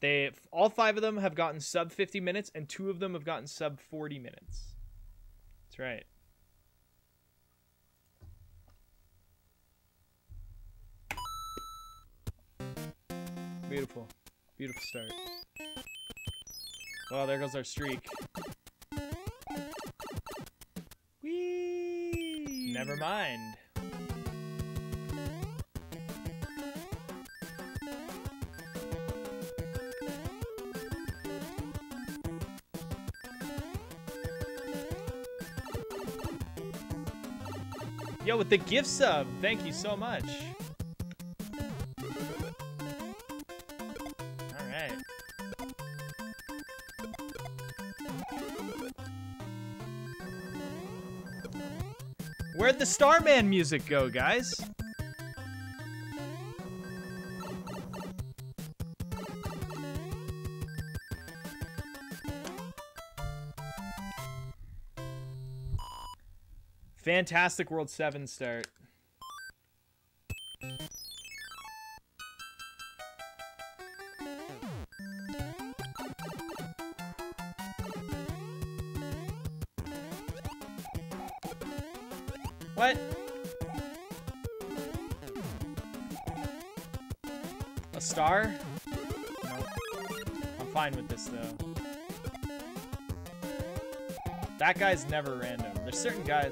They all five of them have gotten sub 50 minutes, and two of them have gotten sub 40 minutes. That's right. Beautiful. Beautiful start. Well, there goes our streak. Whee! Never mind. Yo, with the gift sub, thank you so much. Alright. Where'd the Starman music go, guys? Fantastic World 7 start. What? A star? No. I'm fine with this though. That guy's never random. There's certain guys.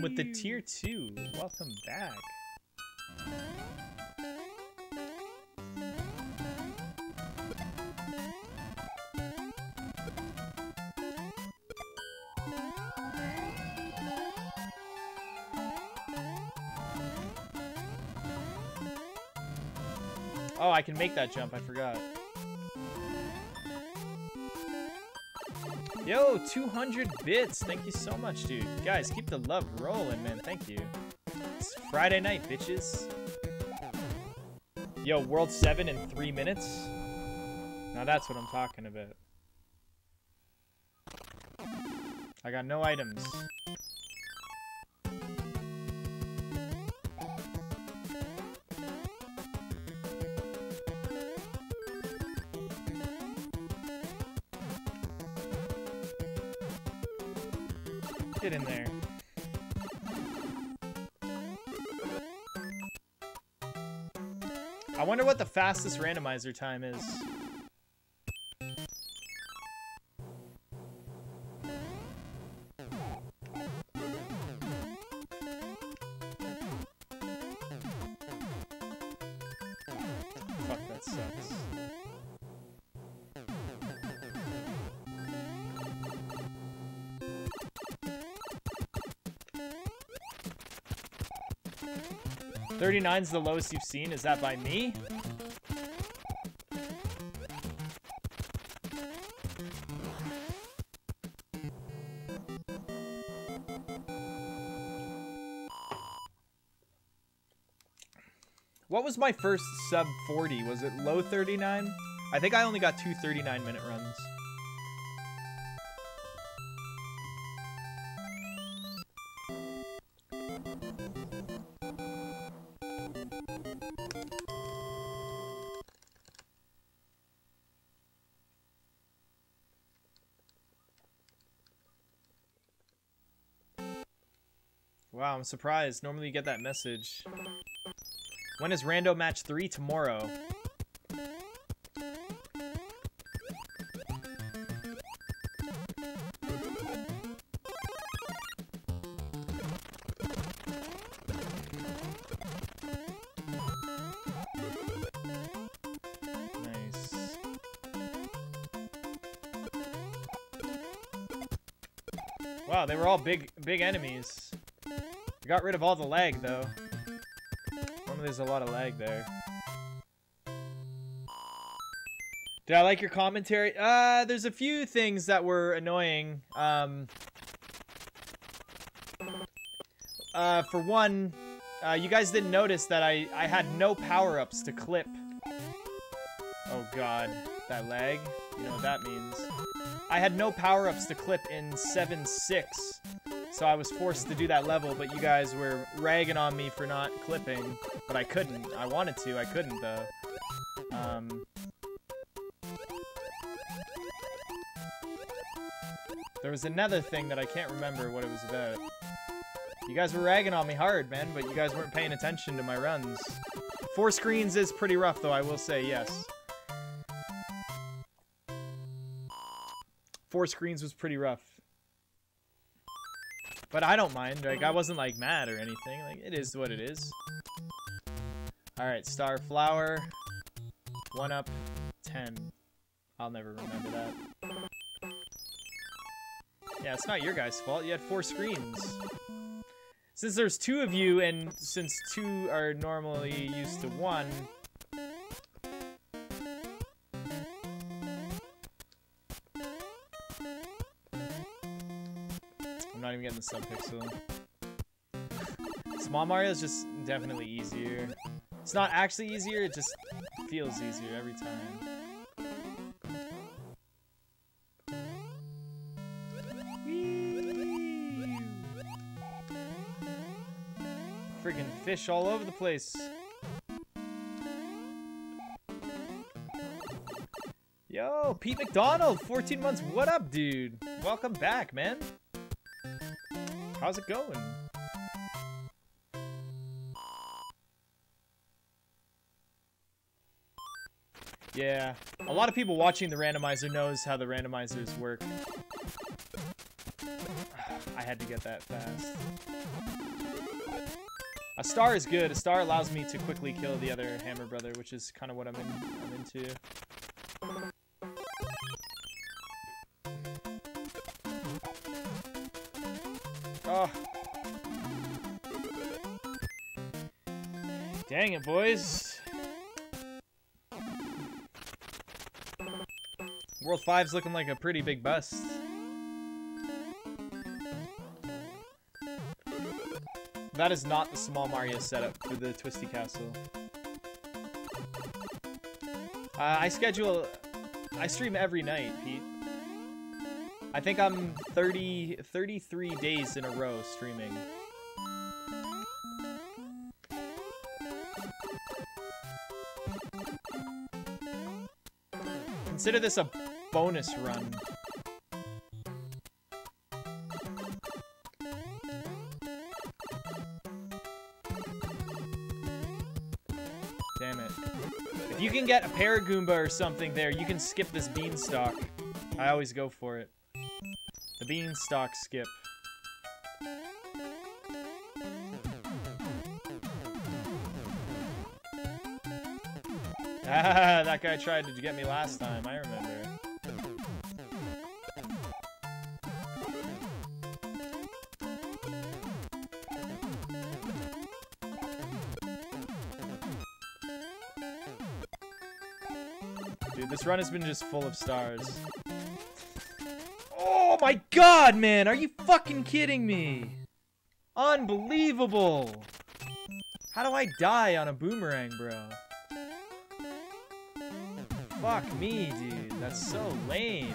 Jab with the tier 2. Welcome back. Oh, I can make that jump. I forgot. Yo, 200 bits. Thank you so much, dude. Guys, keep the love rolling, man. Thank you. It's Friday night, bitches. Yo, World 7 in 3 minutes? Now that's what I'm talking about. I got no items. In there. I wonder what the fastest randomizer time is. Thirty-nine is the lowest you've seen? Is that by me? What was my first sub 40? Was it low 39? I think I only got two 39 minute runs. I'm surprised. Normally you get that message. When is Rando Match 3? Tomorrow. Wow, they were all big, big enemies. Got rid of all the lag, though. Normally there's a lot of lag there. Did I like your commentary? Uh, there's a few things that were annoying. Um, uh, for one, uh, you guys didn't notice that I, I had no power-ups to clip. Oh god, that lag. You know what that means. I had no power-ups to clip in 7-6, so I was forced to do that level, but you guys were ragging on me for not clipping, but I couldn't. I wanted to, I couldn't, though. Um, there was another thing that I can't remember what it was about. You guys were ragging on me hard, man, but you guys weren't paying attention to my runs. Four screens is pretty rough, though, I will say, yes. Four screens was pretty rough. But I don't mind. Like, I wasn't, like, mad or anything. Like, it is what it is. Alright, Star Flower. One up. Ten. I'll never remember that. Yeah, it's not your guys' fault. You had four screens. Since there's two of you, and since two are normally used to one... getting the subpixel. Small Mario is just definitely easier. It's not actually easier, it just feels easier every time. Friggin' fish all over the place. Yo, Pete McDonald, 14 months. What up, dude? Welcome back, man. How's it going? Yeah, a lot of people watching the randomizer knows how the randomizers work. I had to get that fast. A star is good. A star allows me to quickly kill the other hammer brother, which is kind of what I'm, in, I'm into. Dang it, boys. World 5's looking like a pretty big bust. That is not the small Mario setup for the Twisty Castle. Uh, I schedule... I stream every night, Pete. I think I'm 30, 33 days in a row streaming. Consider this a bonus run. Damn it. If you can get a Paragoomba or something there, you can skip this Beanstalk. I always go for it. The Beanstalk skip. That guy tried to get me last time, I remember. Dude, this run has been just full of stars. Oh my god, man! Are you fucking kidding me? Unbelievable! How do I die on a boomerang, bro? Fuck me, dude. That's so lame.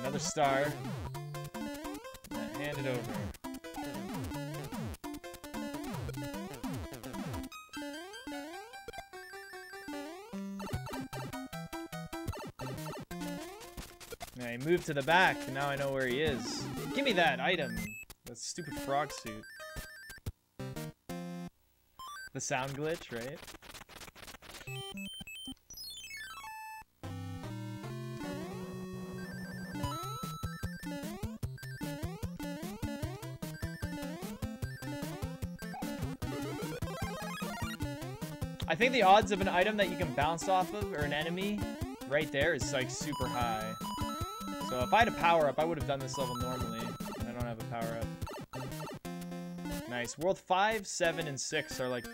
Another star. Hand it over. moved to the back, now I know where he is. Give me that item. That stupid frog suit. The sound glitch, right? I think the odds of an item that you can bounce off of, or an enemy, right there is like super high. So if I had a power-up, I would have done this level normally. Nice. World 5, 7, and 6 are like...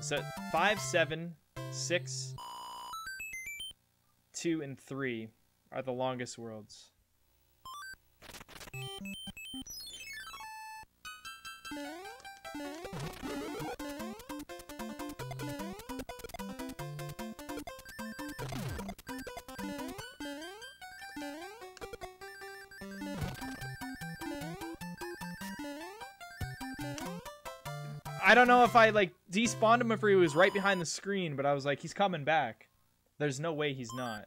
So 5, 7, 6... two, and three are the longest worlds. Know if I like despawned him if he was right behind the screen, but I was like, he's coming back. There's no way he's not.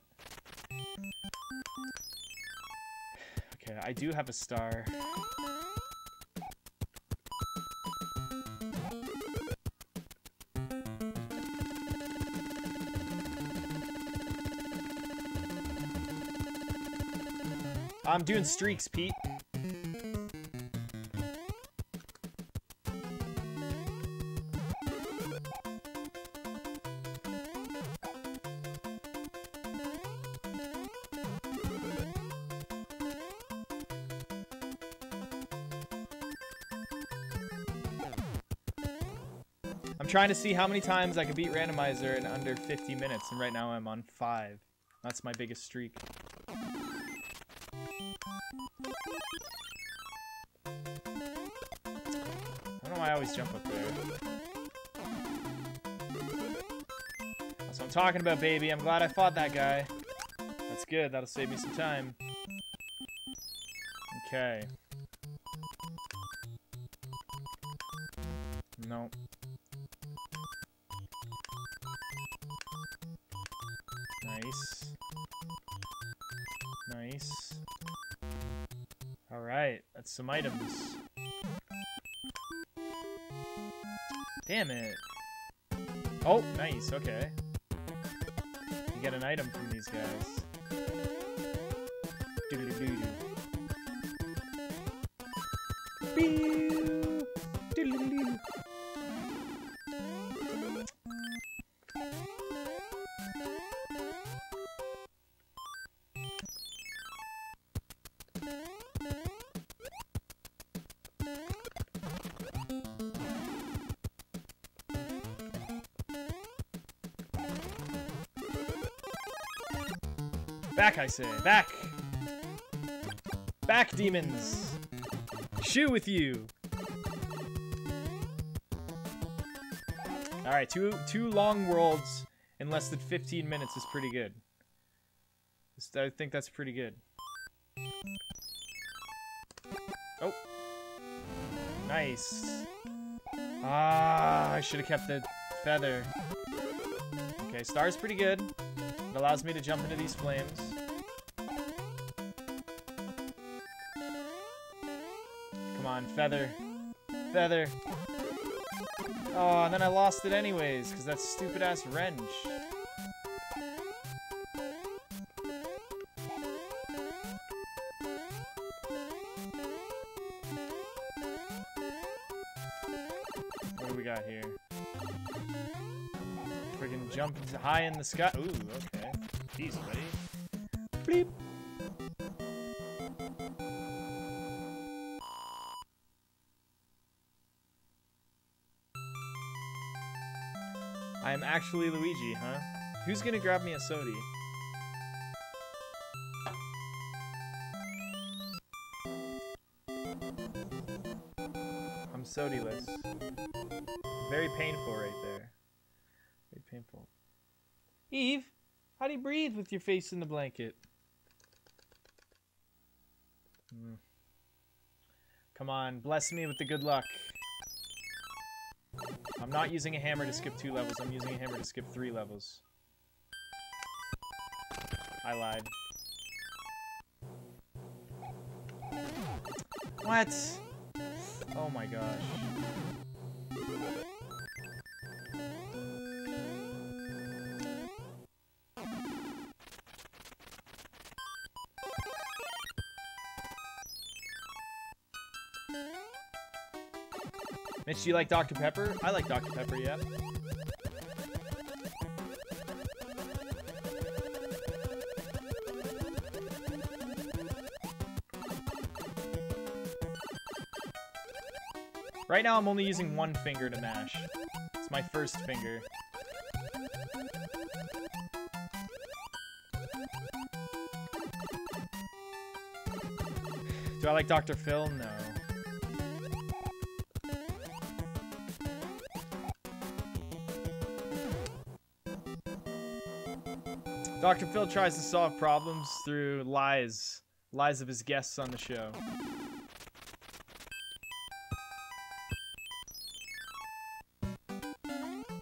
Okay, I do have a star. I'm doing streaks, Pete. Trying to see how many times I can beat Randomizer in under 50 minutes, and right now I'm on 5. That's my biggest streak. I don't know why I always jump up there. That's what I'm talking about, baby. I'm glad I fought that guy. That's good. That'll save me some time. Okay. No. Nice. Nice. Alright, that's some items. Damn it. Oh, nice, okay. You get an item from these guys. Pew! I say. Back! Back, demons! Shoe with you! Alright, two two long worlds in less than 15 minutes is pretty good. I think that's pretty good. Oh. Nice. Ah, I should have kept the feather. Okay, star's pretty good. It allows me to jump into these flames. Feather. Feather. Oh, and then I lost it anyways, because that stupid-ass wrench. What do we got here? Friggin' jump high in the sky. Ooh, okay. Jeez, buddy. Actually Luigi, huh? Who's gonna grab me a sody? I'm sodyless. Very painful right there. Very painful. Eve, how do you breathe with your face in the blanket? Hmm. Come on, bless me with the good luck. I'm not using a hammer to skip two levels, I'm using a hammer to skip three levels. I lied. What? Oh my gosh. Mitch, do you like Dr. Pepper? I like Dr. Pepper, yeah. Right now, I'm only using one finger to mash. It's my first finger. Do I like Dr. Phil? No. Dr. Phil tries to solve problems through lies. Lies of his guests on the show.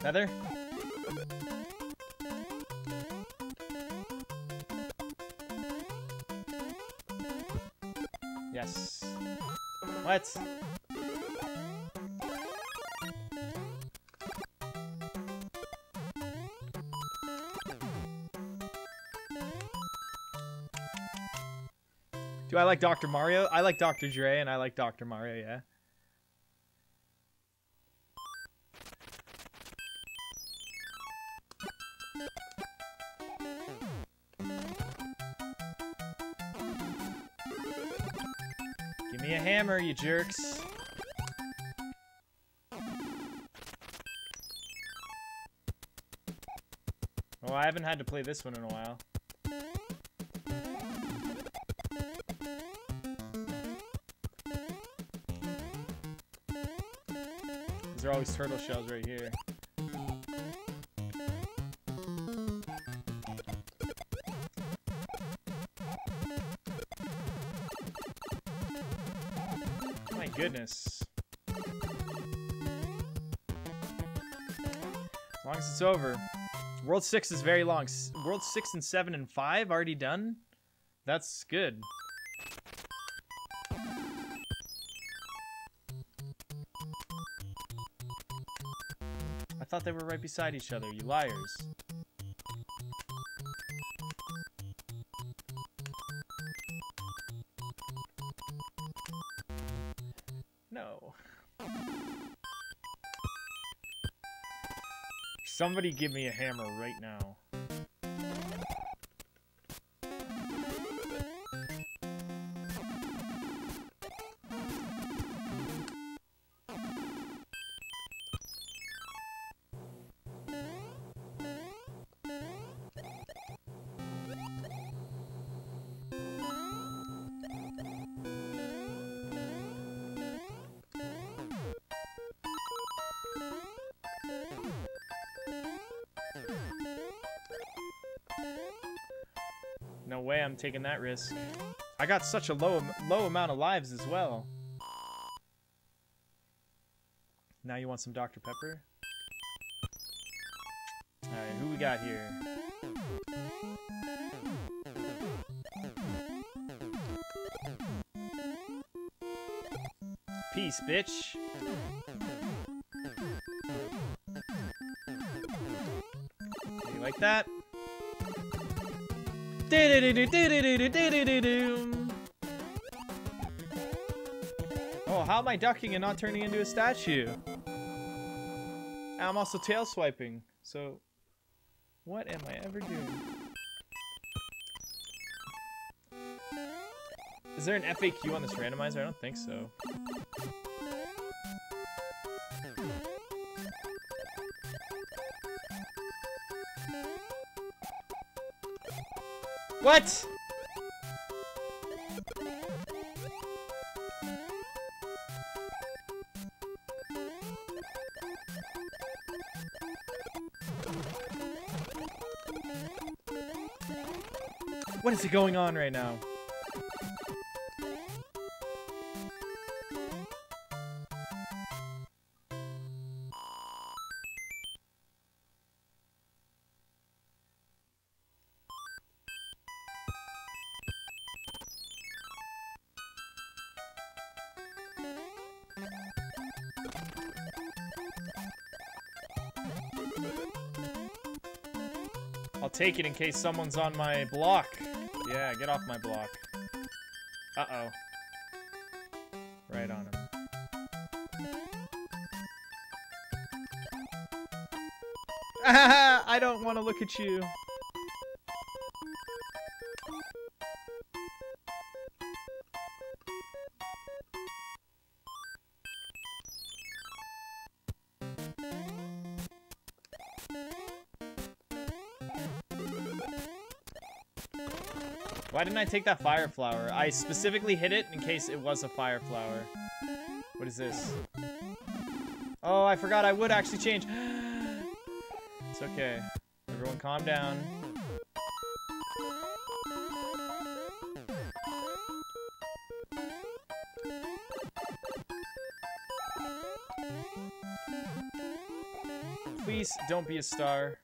Heather? Yes. What? I like Dr. Mario? I like Dr. Dre and I like Dr. Mario, yeah. Give me a hammer, you jerks. Oh, I haven't had to play this one in a while. Always turtle shells right here. My goodness. As long as it's over. World 6 is very long. World 6 and 7 and 5 already done? That's good. Thought they were right beside each other, you liars. No. Somebody give me a hammer right now. I'm taking that risk. I got such a low low amount of lives as well. Now you want some Dr. Pepper? Alright, who we got here? Peace, bitch. You like that? Oh, how am I ducking and not turning into a statue? I'm also tail swiping, so what am I ever doing? Is there an FAQ on this randomizer? I don't think so. What? What is it going on right now? Take it in case someone's on my block. Yeah, get off my block. Uh-oh. Right on him. I don't want to look at you. Why didn't I take that fire flower? I specifically hit it in case it was a fire flower. What is this? Oh, I forgot I would actually change. it's okay. Everyone calm down. Please don't be a star.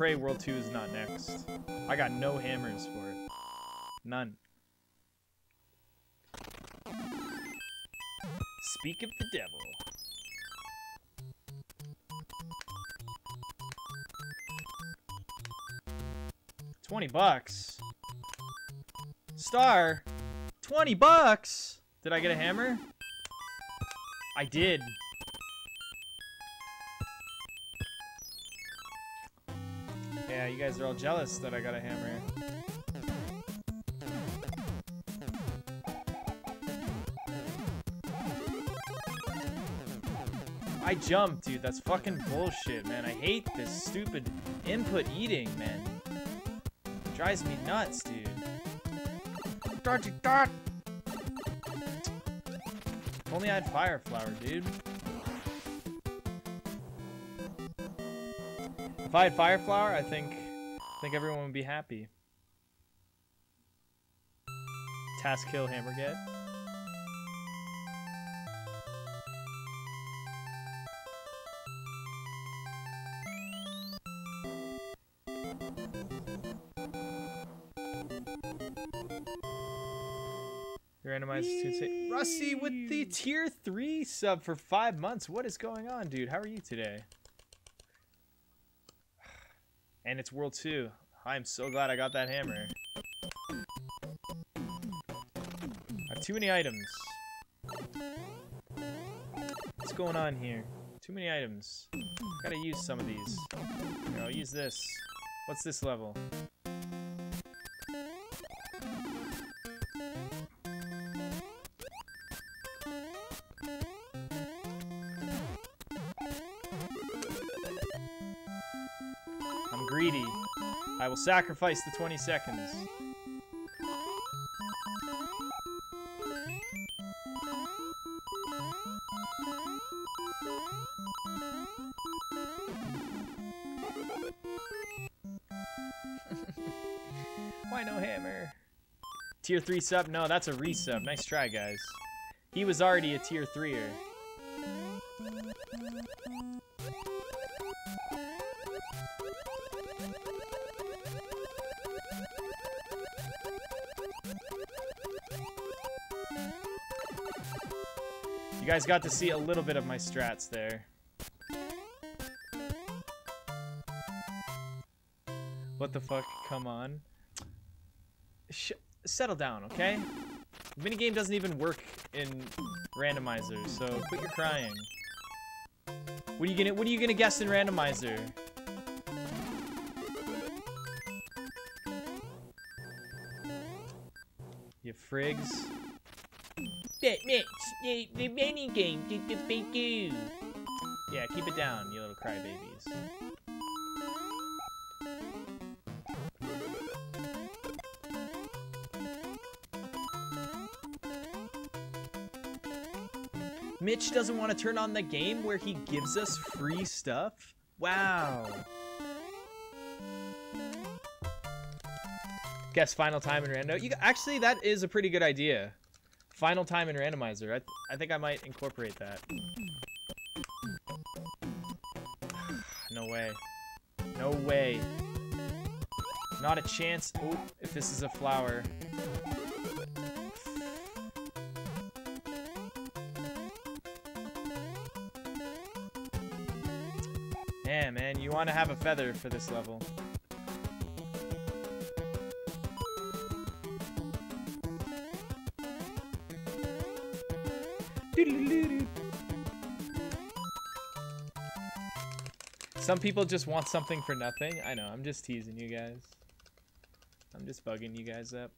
Pray World 2 is not next. I got no hammers for it. None. Speak of the devil. Twenty bucks. Star. Twenty bucks. Did I get a hammer? I did. Are all jealous that I got a hammer. I jumped, dude. That's fucking bullshit, man. I hate this stupid input eating, man. It drives me nuts, dude. Dodgy dot. If only I had fire flower, dude. If I had fire flower, I think I think everyone would be happy. Task kill hammer get. Randomized to say Rusty with the tier three sub for five months. What is going on, dude? How are you today? And it's World 2. I'm so glad I got that hammer. I have too many items. What's going on here? Too many items. Gotta use some of these. Here, I'll use this. What's this level? Will sacrifice the 20 seconds. Why no hammer? Tier 3 sub? No, that's a resub. Nice try, guys. He was already a tier 3er. Guys got to see a little bit of my strats there. What the fuck? Come on. Sh settle down, okay? The minigame doesn't even work in randomizer, so quit your crying. What are you gonna What are you gonna guess in randomizer? You frigs. The, the mini game did the big you. Yeah, keep it down, you little crybabies. Mitch doesn't want to turn on the game where he gives us free stuff? Wow. Guess final time in rando. You actually that is a pretty good idea. Final time in randomizer. I, th I think I might incorporate that. no way. No way. Not a chance. If this is a flower. Yeah, man, you want to have a feather for this level. Some people just want something for nothing. I know, I'm just teasing you guys. I'm just bugging you guys up.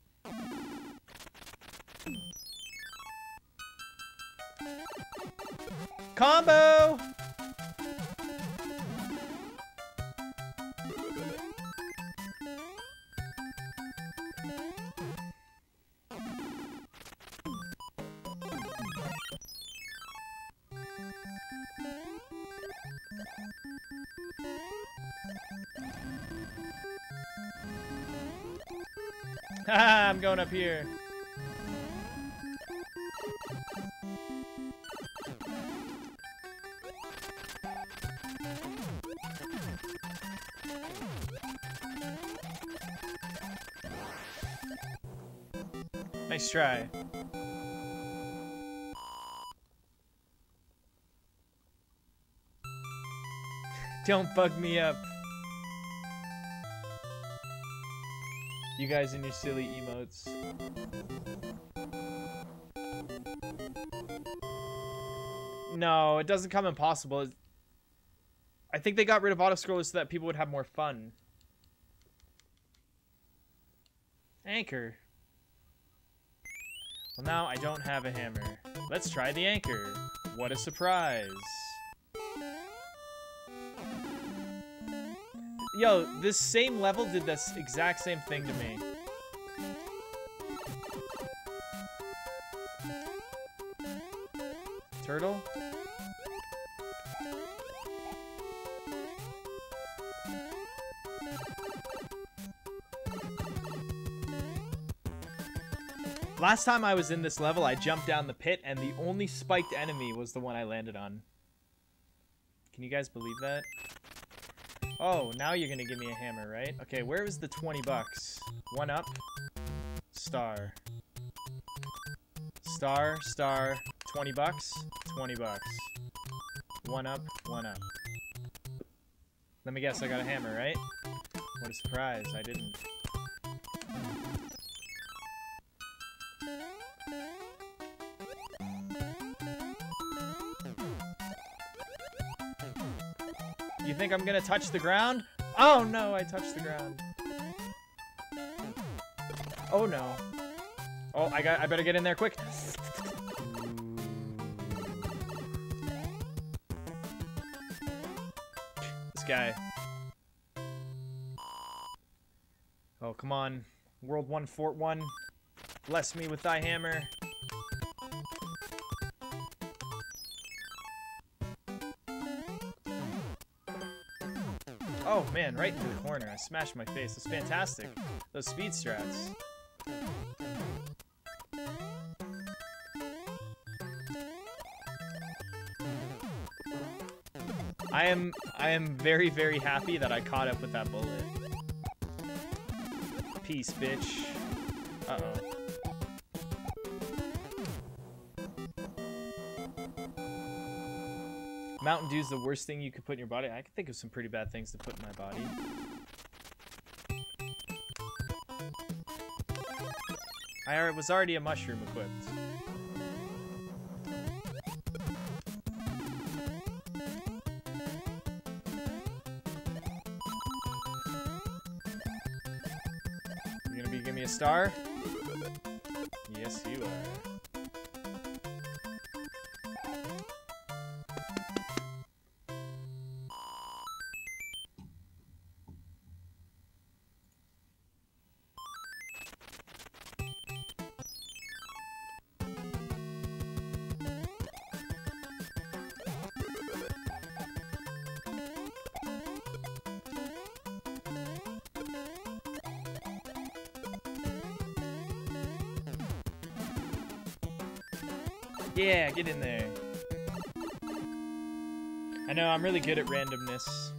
Combo! Up here. Nice try. Don't bug me up. You guys and your silly emotes. No, it doesn't come impossible. I think they got rid of auto-scrollers so that people would have more fun. Anchor. Well, now I don't have a hammer. Let's try the anchor. What a surprise. Yo, this same level did this exact same thing to me. Turtle? Last time I was in this level, I jumped down the pit, and the only spiked enemy was the one I landed on. Can you guys believe that? Oh, now you're gonna give me a hammer, right? Okay, where was the 20 bucks? One up. Star. Star, star, 20 bucks, 20 bucks. One up, one up. Let me guess, I got a hammer, right? What a surprise, I didn't. You think I'm gonna touch the ground? Oh no, I touched the ground. Oh no. Oh, I got I better get in there quick. This guy. Oh, come on. World 1 Fort 1. Bless me with thy hammer. Man, right into the corner. I smashed my face. That's fantastic. Those speed strats. I am I am very very happy that I caught up with that bullet. Peace, bitch. Uh-oh. Mountain Dew's the worst thing you could put in your body. I can think of some pretty bad things to put in my body. I was already a mushroom equipped. You gonna be give me a star? Yeah, get in there. I know, I'm really good at randomness.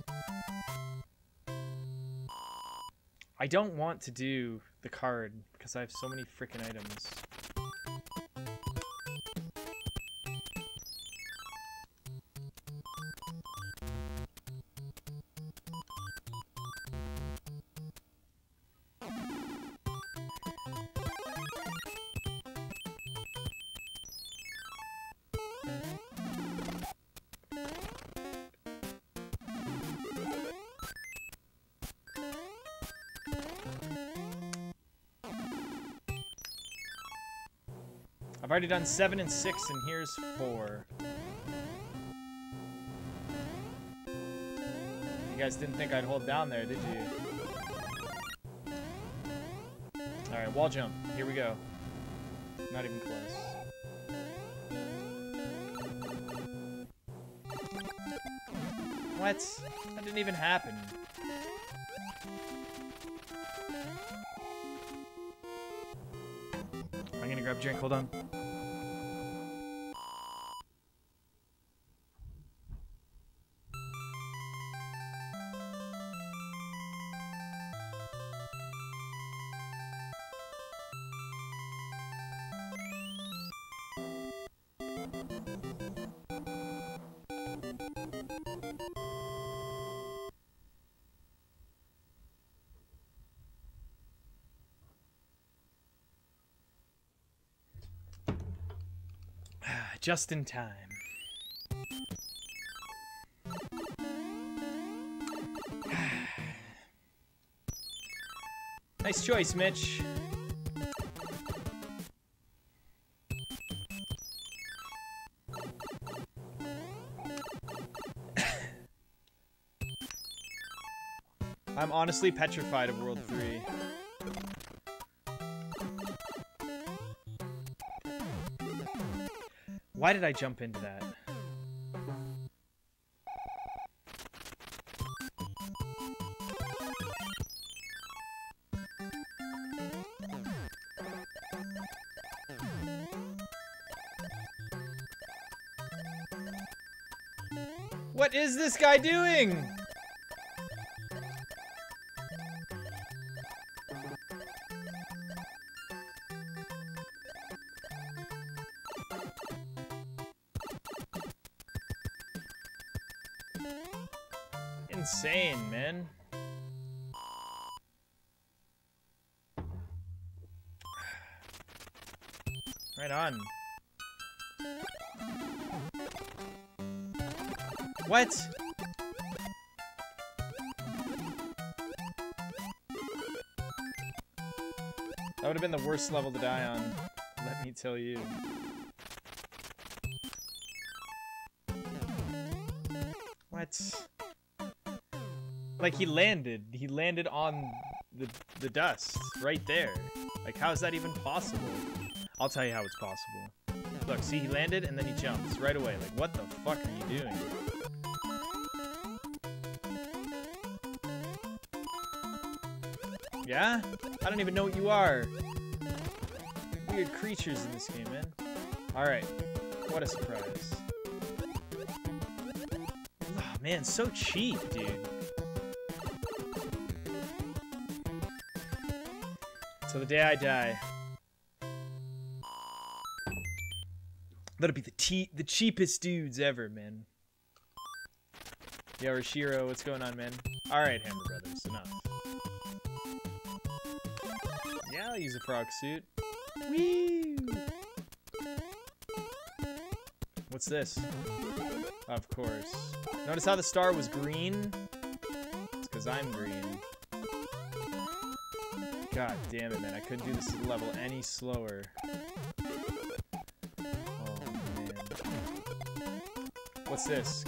I don't want to do the card because I have so many freaking items. Already done seven and six, and here's four. You guys didn't think I'd hold down there, did you? Alright, wall jump. Here we go. Not even close. What? That didn't even happen. I'm gonna grab a drink, hold on. Just in time. nice choice, Mitch. I'm honestly petrified of World 3. Why did I jump into that? What is this guy doing? What? That would have been the worst level to die on, let me tell you. What? Like, he landed. He landed on the, the dust, right there. Like, how is that even possible? I'll tell you how it's possible. Look, see, he landed and then he jumps right away. Like, what the fuck are you doing? Yeah? I don't even know what you are. Weird creatures in this game, man. Alright. What a surprise. Oh, man, so cheap, dude. So the day I die. That'll be the the cheapest dudes ever, man. Yo, Rashiro, what's going on, man? Alright, Hammer A frog suit. What's this? Of course. Notice how the star was green? It's because I'm green. God damn it, man. I couldn't do this level any slower. Oh, man. What's this?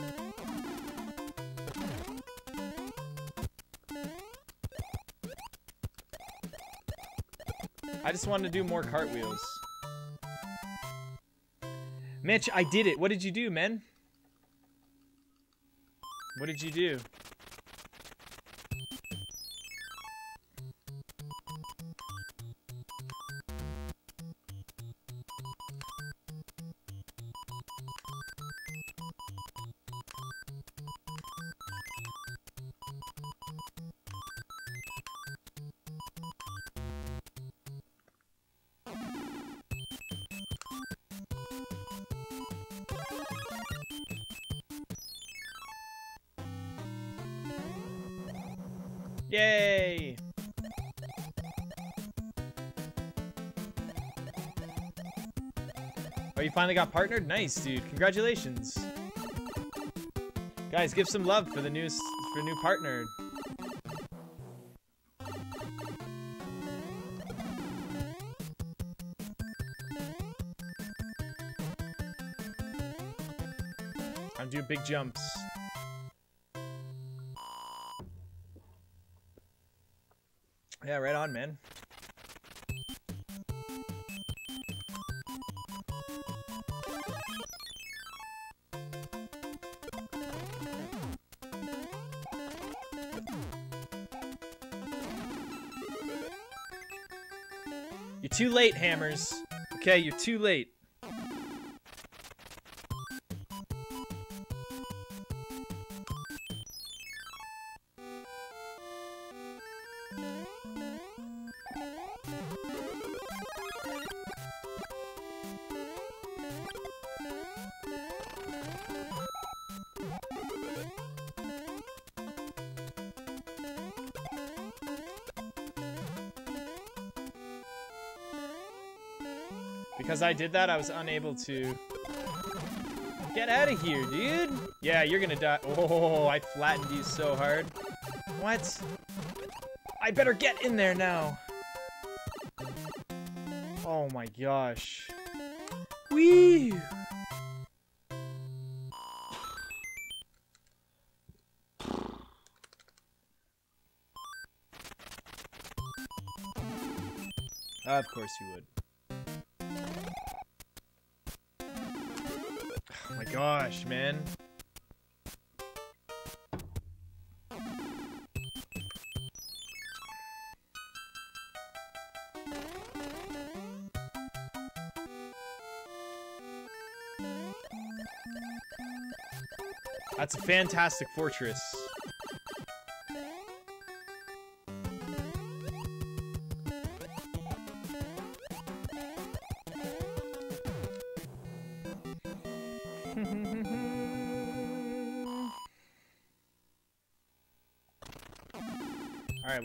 Just wanted to do more cartwheels. Mitch, I did it. What did you do, man? What did you do? Yay! Oh, you finally got partnered? Nice, dude. Congratulations. Guys, give some love for the new for new partner. I'm doing big jumps. Hammers. Okay, you're too late. I did that, I was unable to... Get out of here, dude! Yeah, you're gonna die. Oh, I flattened you so hard. What? I better get in there now! Oh my gosh. Wee! Of course you would. Gosh, man. That's a fantastic fortress.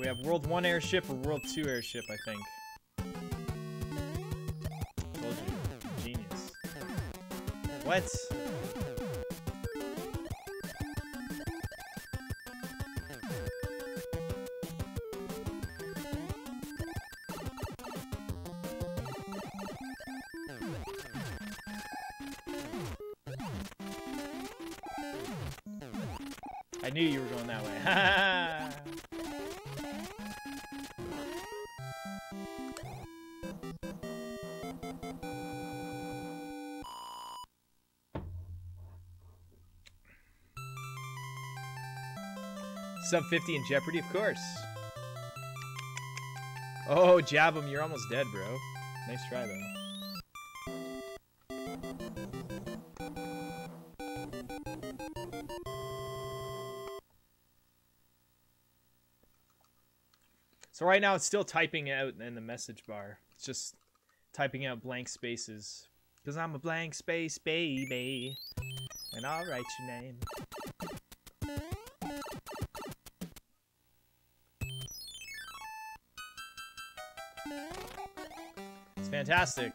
We have World 1 airship or World 2 airship, I think. Genius. What? I knew you were going that way. Sub 50 in Jeopardy, of course. Oh, jab him. You're almost dead, bro. Nice try, though. So right now it's still typing out in the message bar. It's just typing out blank spaces. Because I'm a blank space baby. And I'll write your name. Fantastic.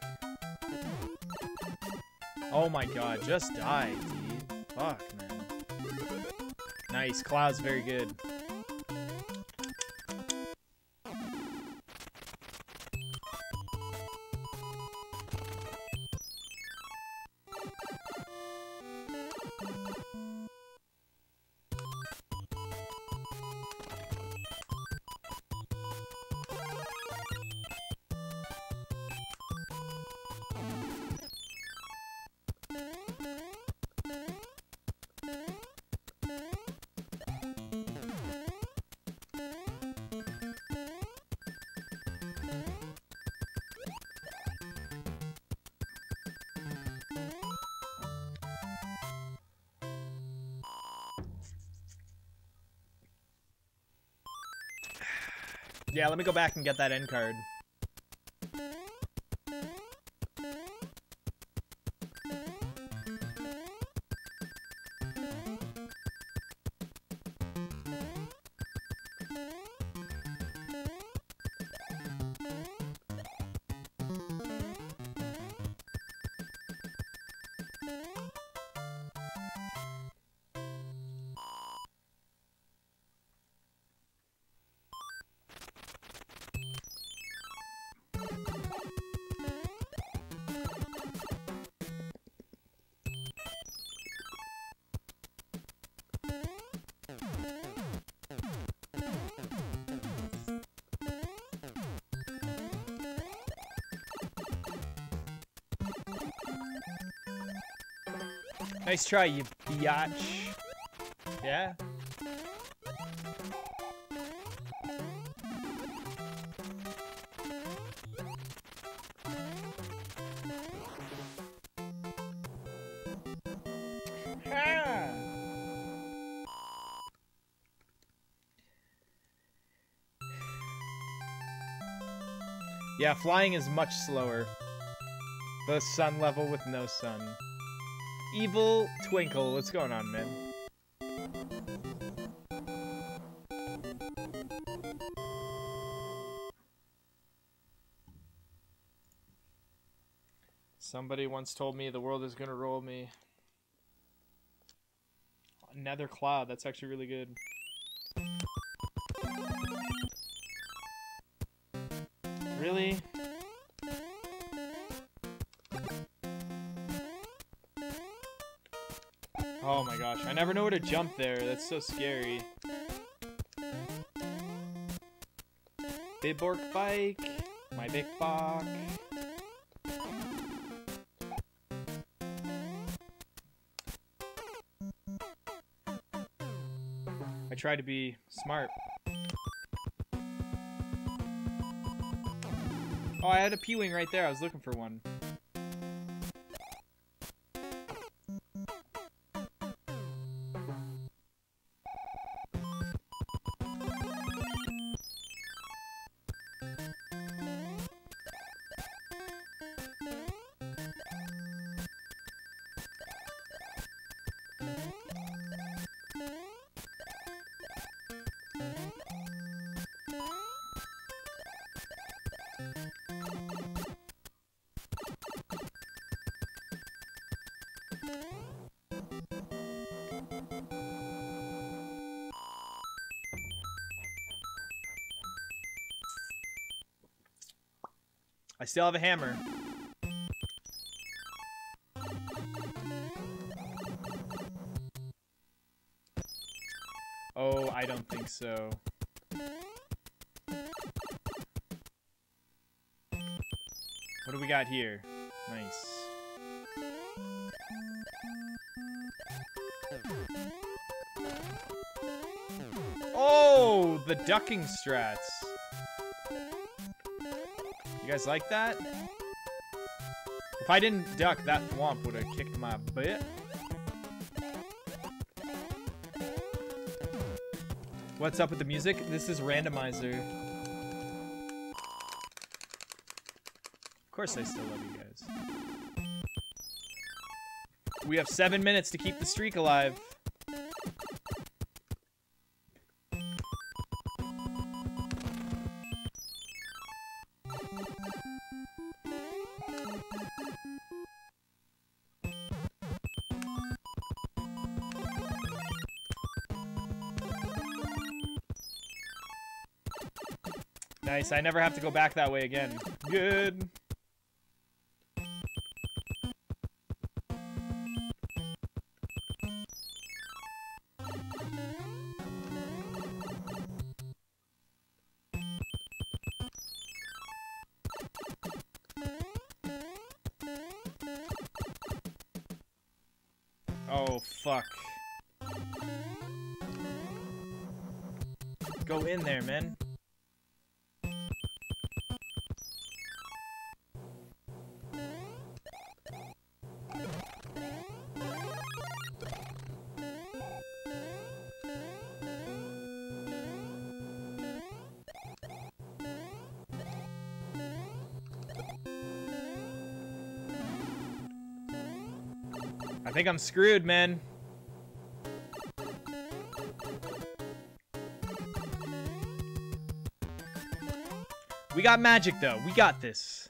Oh my god, just die, dude. Fuck, man. Nice, Cloud's very good. Let me go back and get that end card. Nice try, you biatch. Yeah? Yeah, flying is much slower. The sun level with no sun. Evil Twinkle, what's going on, man? Somebody once told me the world is gonna roll me. Nether Cloud, that's actually really good. Never know where to jump there. That's so scary. Big Bork bike, my big bok. I try to be smart. Oh, I had a P-Wing right there. I was looking for one. I still have a hammer. Oh, I don't think so. What do we got here? Nice. Oh, the ducking strats. You guys like that? If I didn't duck, that thwomp would have kicked my butt. What's up with the music? This is randomizer. Of course I still love you guys. We have seven minutes to keep the streak alive. Nice, I never have to go back that way again. Good. Think I'm screwed, man. We got magic, though. We got this.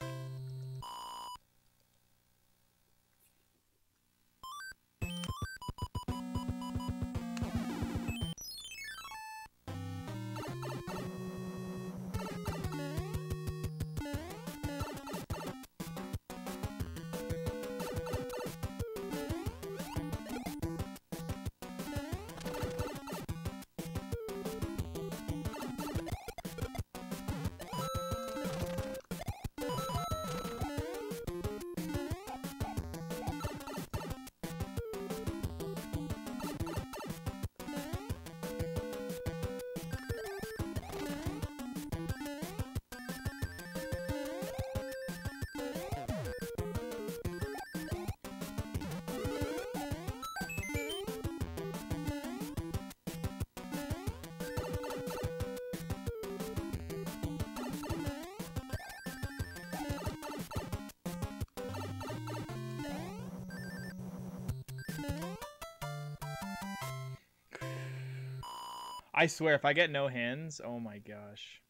I swear, if I get no hands, oh my gosh.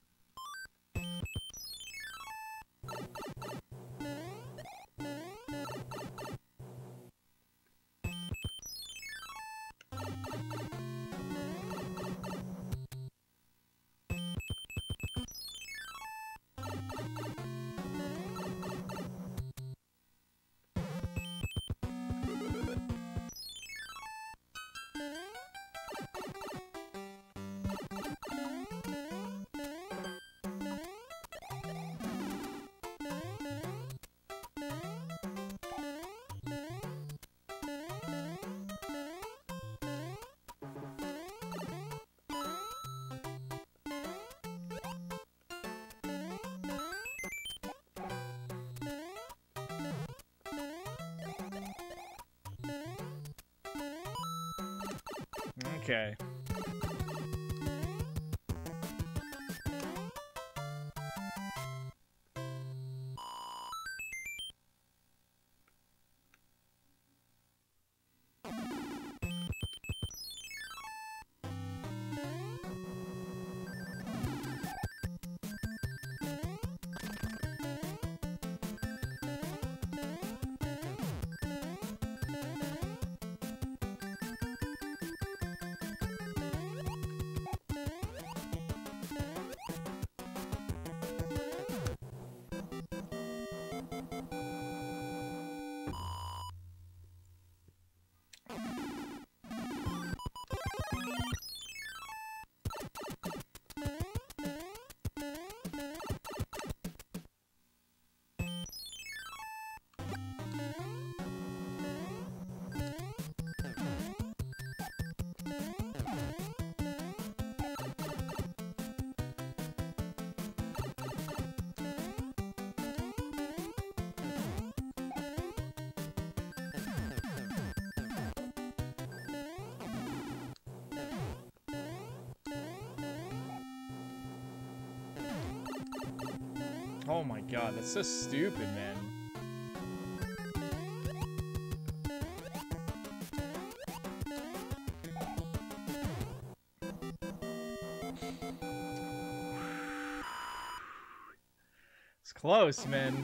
Okay. Oh my god, that's so stupid, man. It's close, man.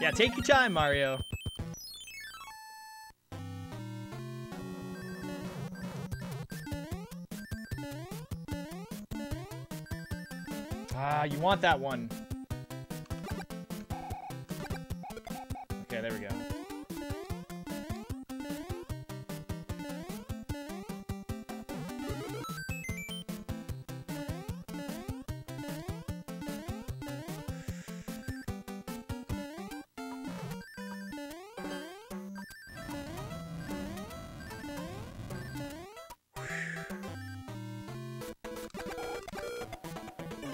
Yeah, take your time, Mario. You want that one.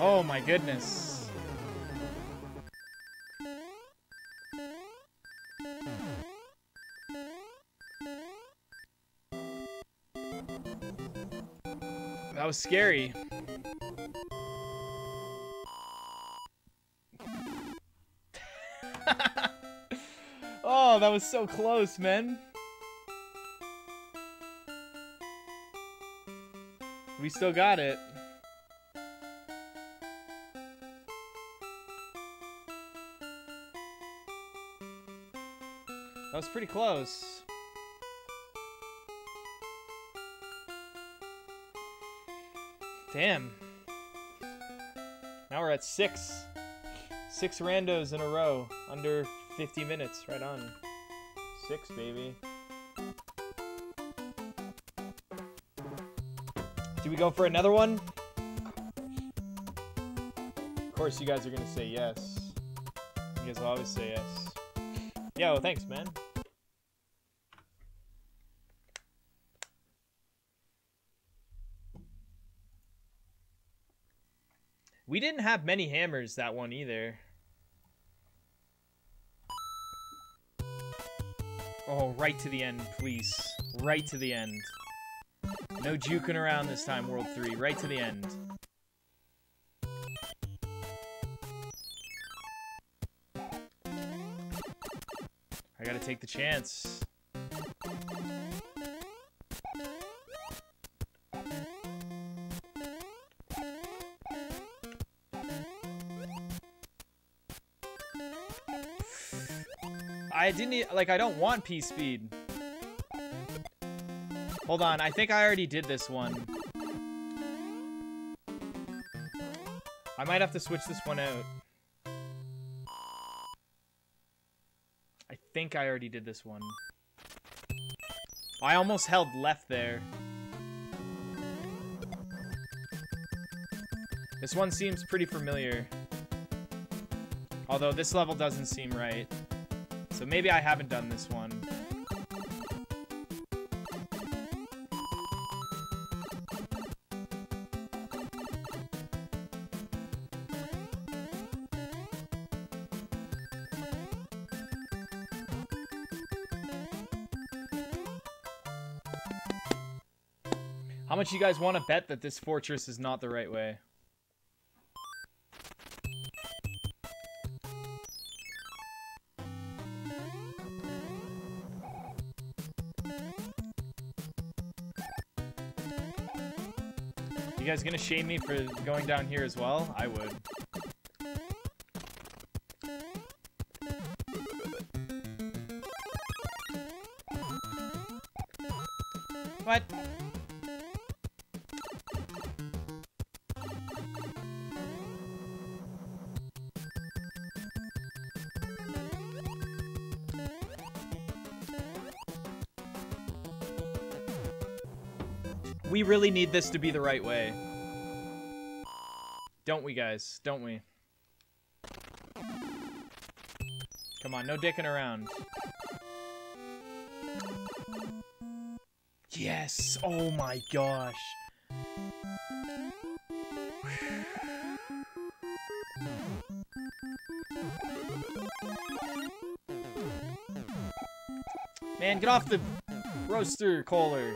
Oh my goodness. That was scary. oh, that was so close, man. We still got it. Was pretty close. Damn. Now we're at six. Six randos in a row. Under 50 minutes. Right on. Six, baby. Do we go for another one? Of course you guys are gonna say yes. You guys will always say yes. Yo, thanks, man. Didn't have many hammers that one either. Oh, right to the end, please. Right to the end. No juking around this time, World 3. Right to the end. I gotta take the chance. I didn't, like, I don't want P-Speed. Hold on, I think I already did this one. I might have to switch this one out. I think I already did this one. I almost held left there. This one seems pretty familiar. Although this level doesn't seem right. So maybe I haven't done this one. How much you guys want to bet that this fortress is not the right way? You guys gonna shame me for going down here as well? I would. Really need this to be the right way. Don't we, guys? Don't we? Come on, no dicking around. Yes! Oh my gosh! Man, get off the roaster Kohler.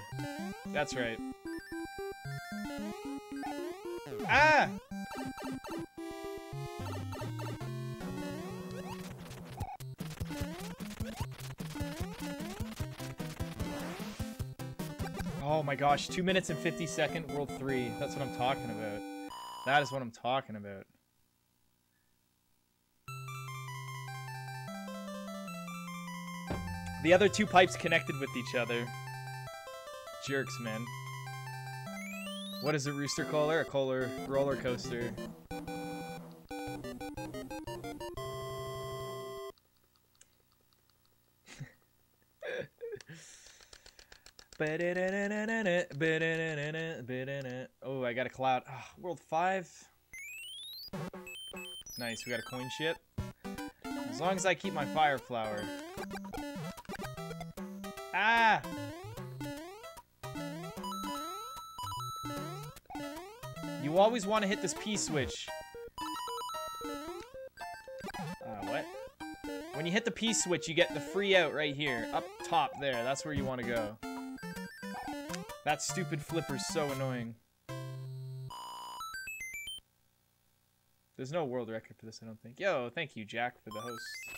That's right. Ah! Oh my gosh, 2 minutes and 50 second World 3. That's what I'm talking about. That is what I'm talking about. The other two pipes connected with each other. Jerks, man. What is a rooster Kohler? A roller coaster. oh, I got a cloud. Oh, World 5. Nice, we got a coin ship. As long as I keep my fire flower. Ah! You always want to hit this P switch. Uh, what? When you hit the P switch, you get the free out right here. Up top there. That's where you want to go. That stupid flipper's so annoying. There's no world record for this, I don't think. Yo, thank you, Jack, for the host.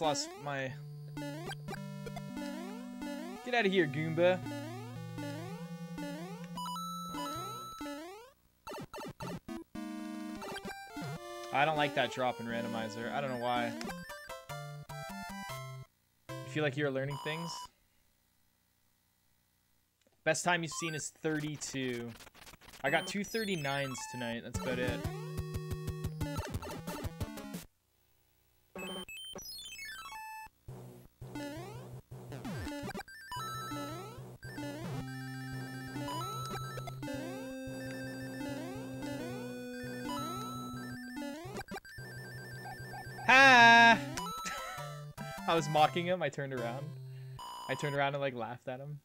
Almost lost my... Get out of here, Goomba. I don't like that drop in randomizer. I don't know why. You feel like you're learning things? Best time you've seen is 32. I got two 39s tonight. That's about it. Him. I turned around. I turned around and like laughed at him.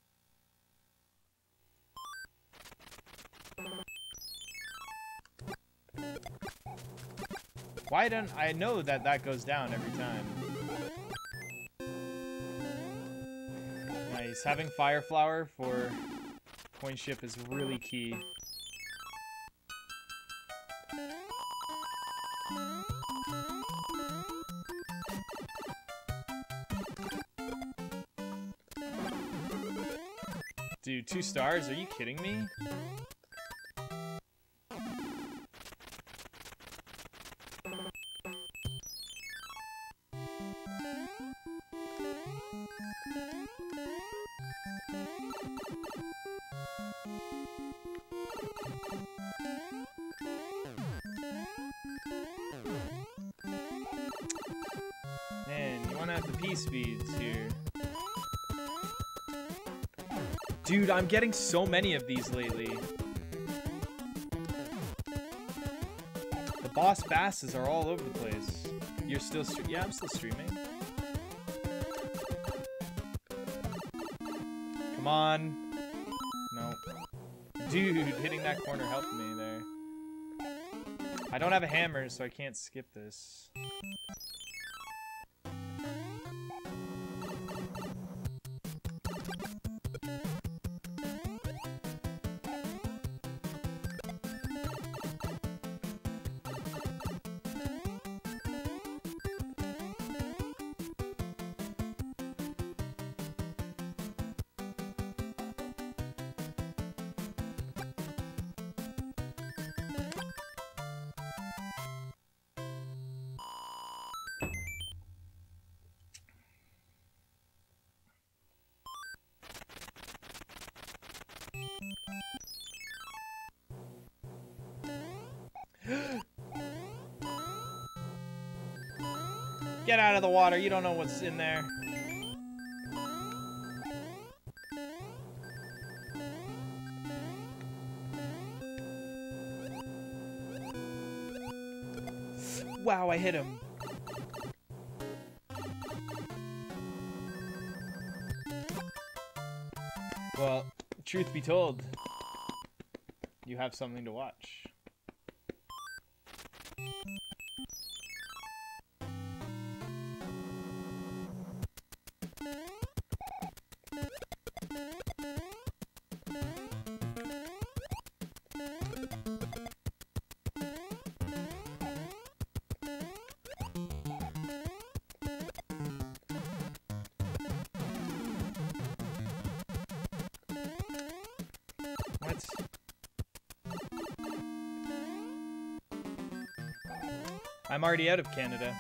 Why don't I know that that goes down every time? Nice. Having Fire Flower for Coin ship is really key. Two stars? Are you kidding me? I'm getting so many of these lately. The boss basses are all over the place. You're still streaming? Yeah, I'm still streaming. Come on. No. Dude, hitting that corner helped me there. I don't have a hammer, so I can't skip this. Of the water. You don't know what's in there. Wow, I hit him. Well, truth be told, you have something to watch. I'm already out of Canada.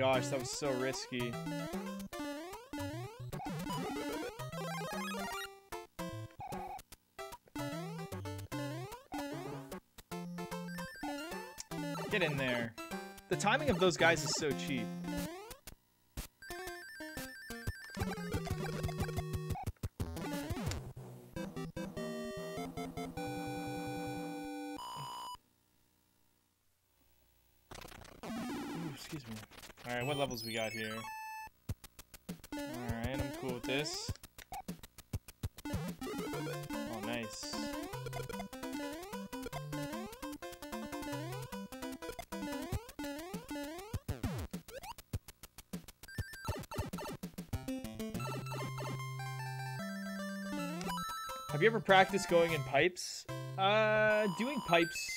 Gosh, that was so risky. Get in there. The timing of those guys is so cheap. Levels we got here. Alright, I'm cool with this. Oh, nice. Have you ever practiced going in pipes? Uh, doing pipes...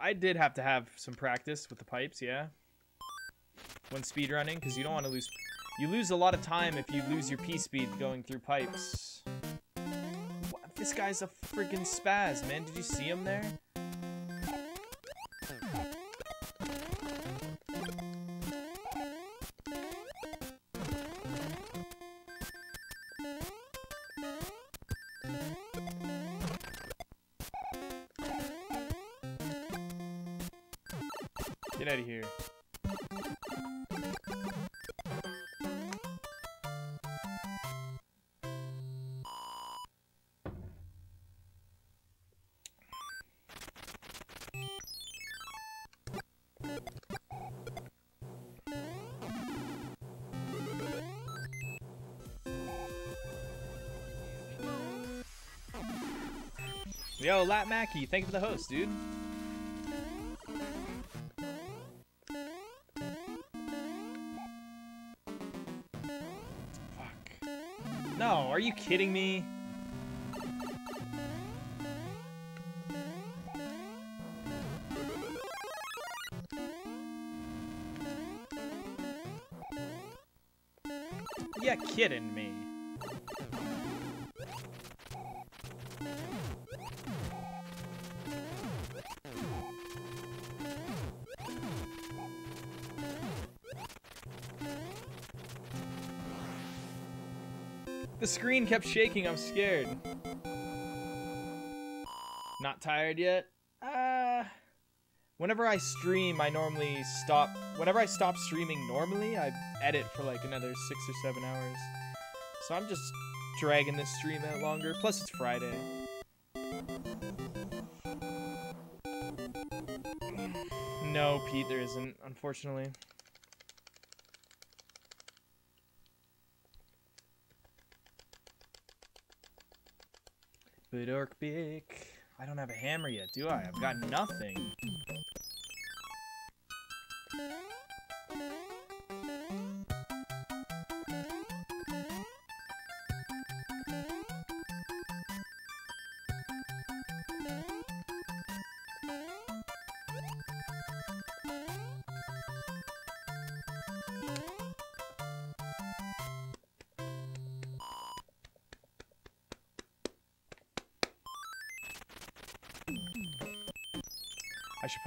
I did have to have some practice with the pipes, yeah when speedrunning, because you don't want to lose... You lose a lot of time if you lose your P-speed going through pipes. This guy's a freaking spaz, man. Did you see him there? Yo, Lat Mackie, thank you for the host, dude. Fuck. No, are you kidding me? Yeah, kidding screen kept shaking, I'm scared. Not tired yet? Uh, whenever I stream, I normally stop. Whenever I stop streaming normally, I edit for like another six or seven hours. So I'm just dragging this stream out longer. Plus, it's Friday. No, Pete, there isn't, unfortunately. Budorkbik. I don't have a hammer yet, do I? I've got nothing.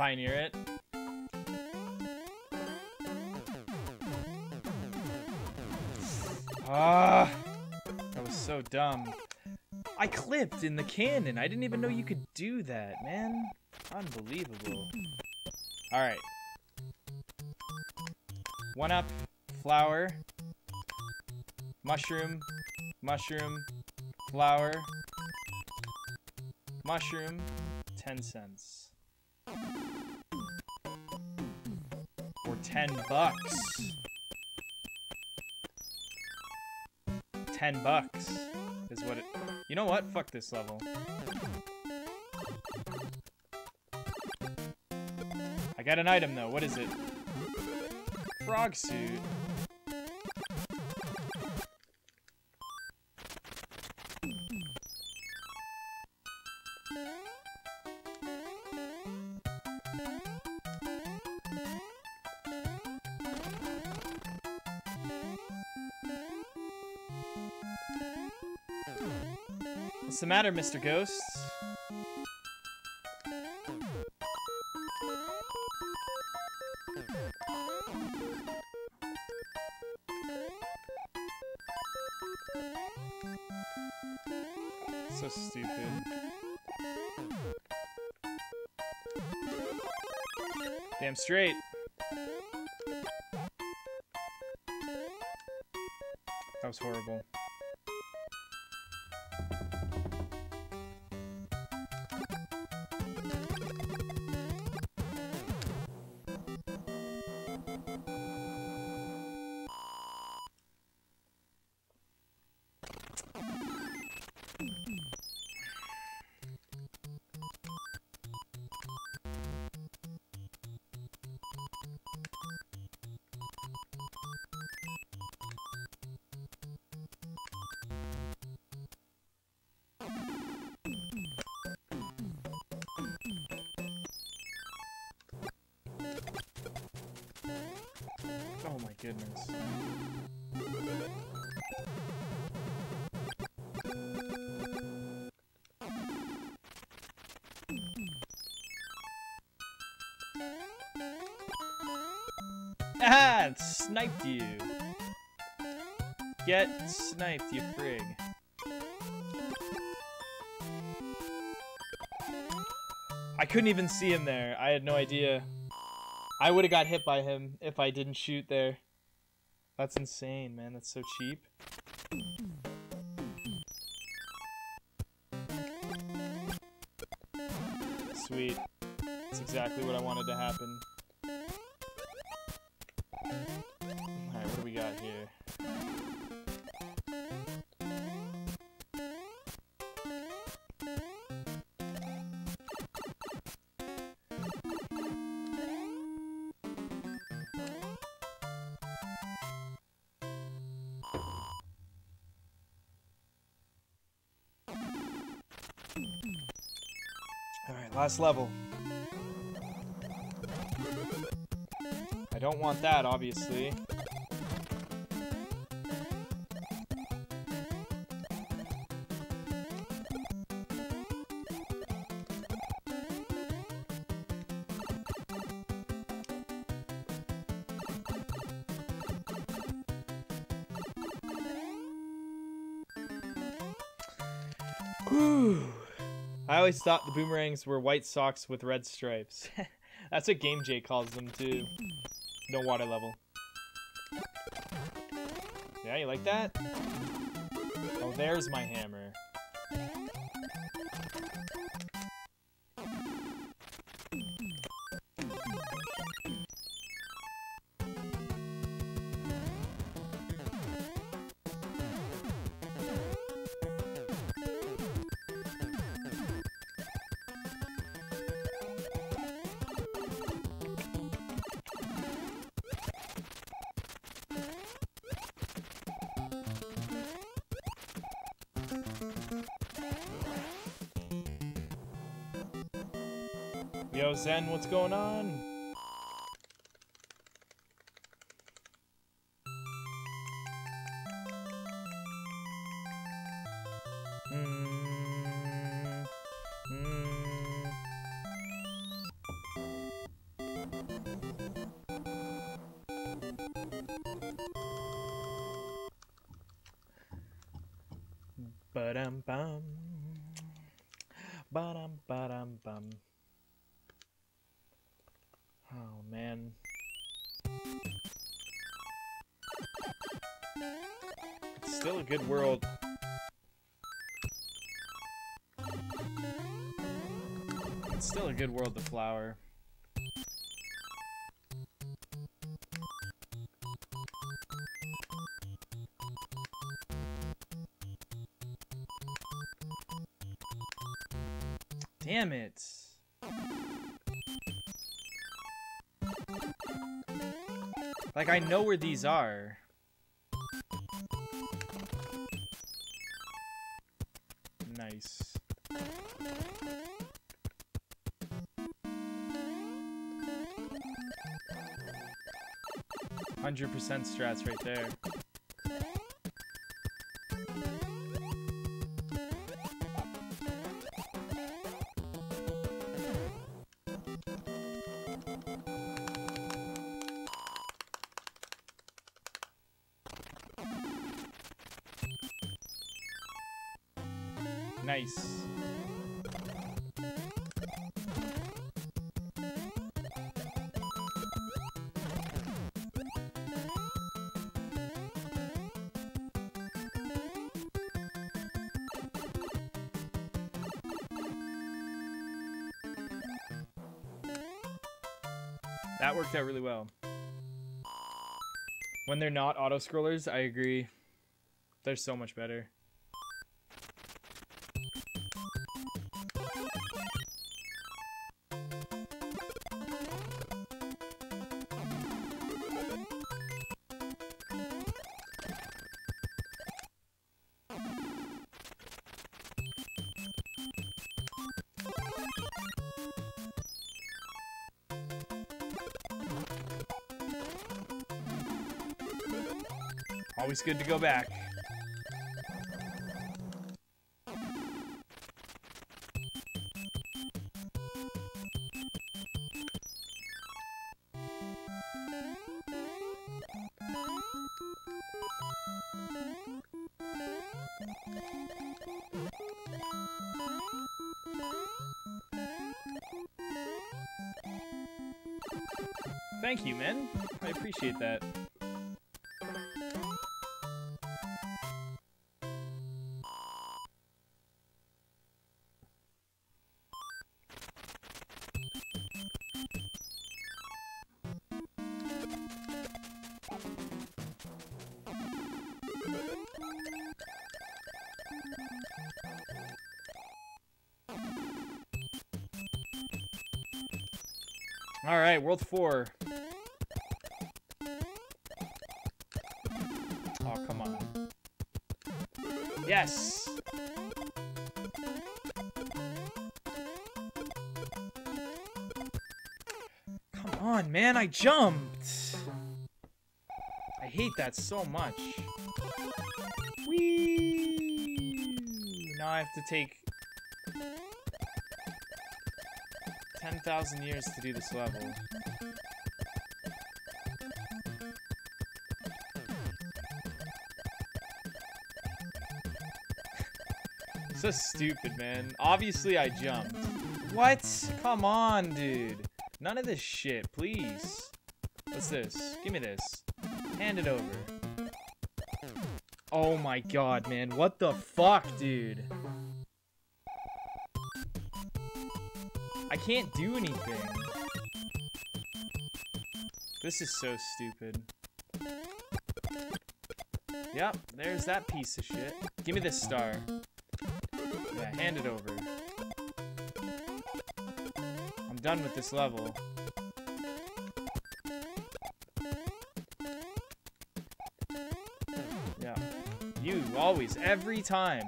Pioneer it. Ah, that was so dumb. I clipped in the cannon. I didn't even know you could do that, man. Unbelievable. Alright. One up, flower, mushroom, mushroom, flower, mushroom, 10 cents. 10 bucks. 10 bucks is what it... You know what? Fuck this level. I got an item though. What is it? Frog suit. The matter, Mr. Ghost? So stupid. Damn straight. That was horrible. Sniped you! Get sniped, you frig. I couldn't even see him there. I had no idea. I would have got hit by him if I didn't shoot there. That's insane, man. That's so cheap. Sweet. That's exactly what I wanted to happen. Last level. I don't want that, obviously. I always thought the boomerangs were white socks with red stripes. That's what Game J calls them too. No water level. Yeah, you like that? Oh, there's my hammer. Zen, what's going on? Good world to flower. Damn it. Like, I know where these are. 100% strats right there. That worked out really well. When they're not auto-scrollers, I agree. They're so much better. Always good to go back. Thank you, man. I appreciate that. rolled four. Oh, come on. Yes! Come on, man, I jumped! I hate that so much. Whee! Now I have to take 10,000 years to do this level. so stupid, man. Obviously I jumped. What? Come on, dude. None of this shit, please. What's this? Give me this. Hand it over. Oh my god, man. What the fuck, dude? Can't do anything. This is so stupid. Yep, there's that piece of shit. Give me this star. Yeah, hand it over. I'm done with this level. Yeah. You, always, every time.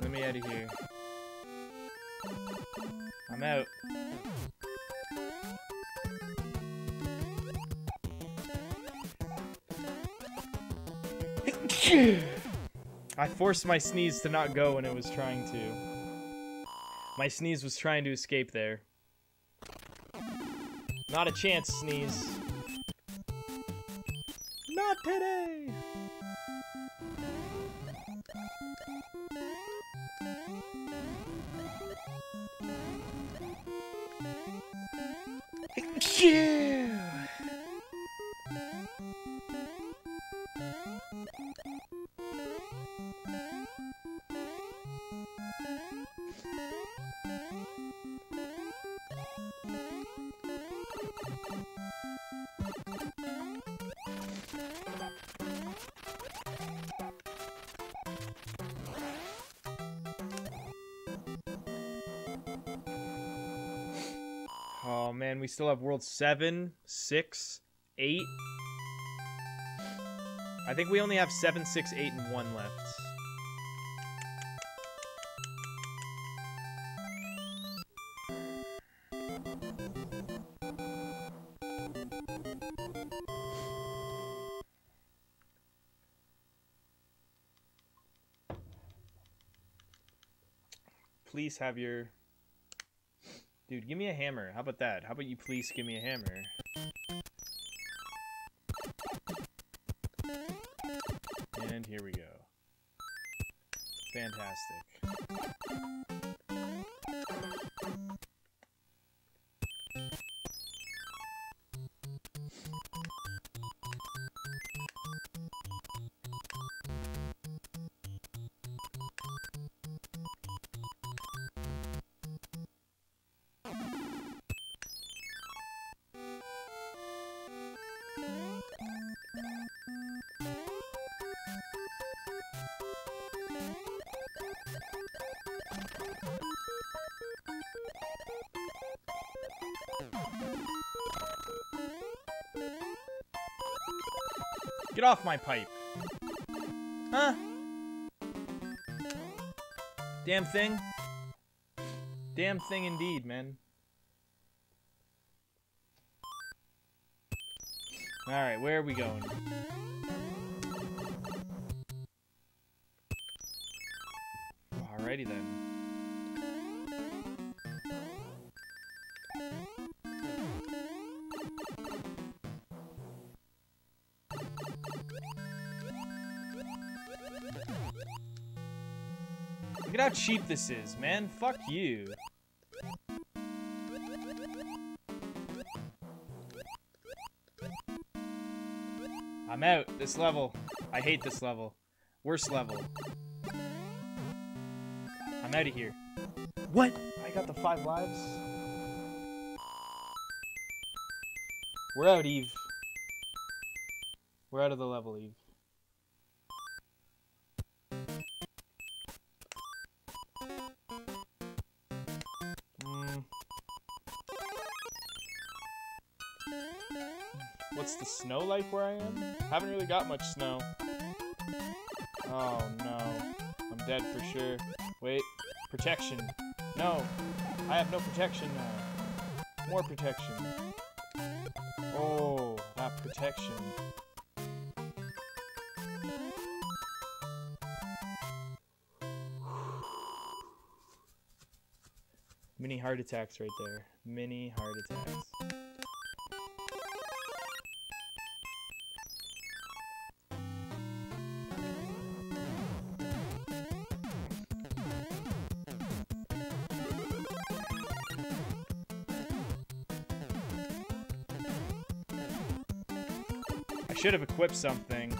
Let me out of here. I'm out. I forced my sneeze to not go when it was trying to. My sneeze was trying to escape there. Not a chance, sneeze. Still have world 7, 6, 8. I think we only have 7, 6, 8, and 1 left. Please have your Dude, give me a hammer. How about that? How about you please give me a hammer? Off my pipe. Huh? Damn thing. Damn thing indeed, man. Alright, where are we going? Alrighty then. Look at how cheap this is, man. Fuck you. I'm out. This level. I hate this level. Worst level. I'm out of here. What? I got the five lives? We're out, Eve. We're out of the level, Eve. Like where I am? Haven't really got much snow. Oh no. I'm dead for sure. Wait. Protection. No. I have no protection now. More protection. Oh, that protection. Mini heart attacks right there. Mini heart attacks. Should have equipped something.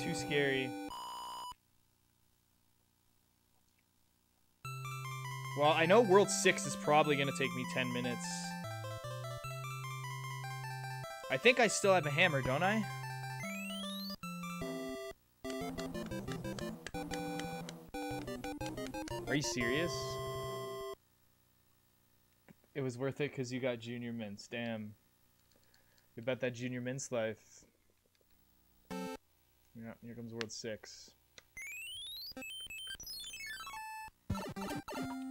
Too scary. Well, I know World 6 is probably going to take me 10 minutes. I think I still have a hammer, don't I? You serious? It was worth it because you got Junior Mints. Damn. You bet that Junior Mints life. Yeah, here comes World 6.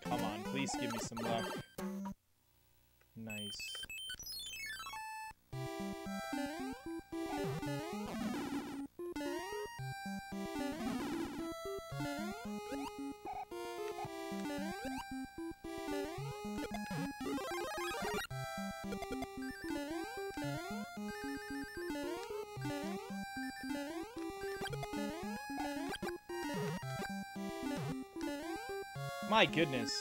Come on, please give me some luck. My goodness.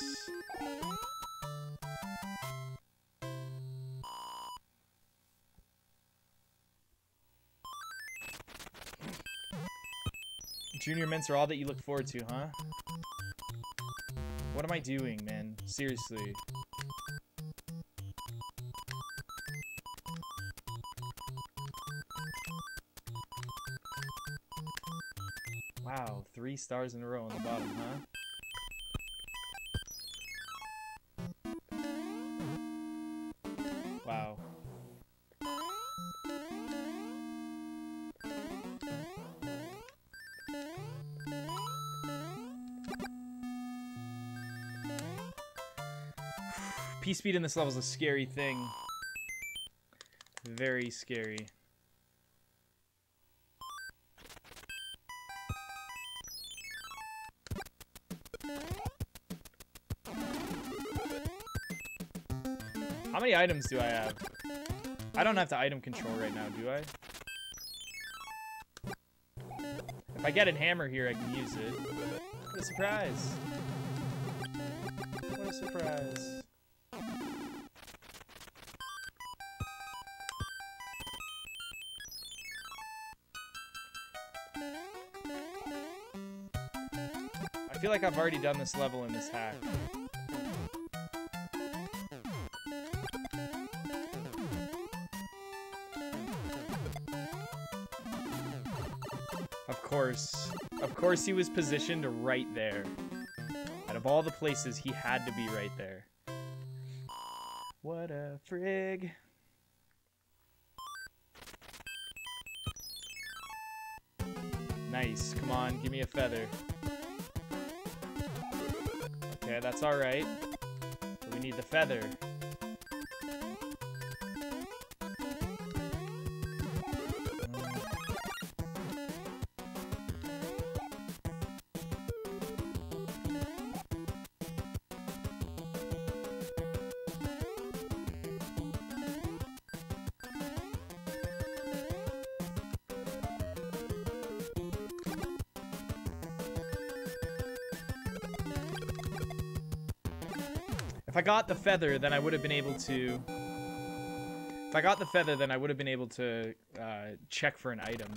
Junior mints are all that you look forward to, huh? What am I doing, man? Seriously. Three stars in a row on the bottom, huh? Wow. P-speed in this level is a scary thing. Very scary. Items do I have? I don't have to item control right now, do I? If I get a hammer here, I can use it. What a surprise. What a surprise. I feel like I've already done this level in this hack. Of course he was positioned right there. Out of all the places, he had to be right there. What a frig. Nice. Come on, give me a feather. Okay, that's alright. We need the feather. Got the feather, then I would have been able to... If I got the feather, then I would have been able to uh, check for an item.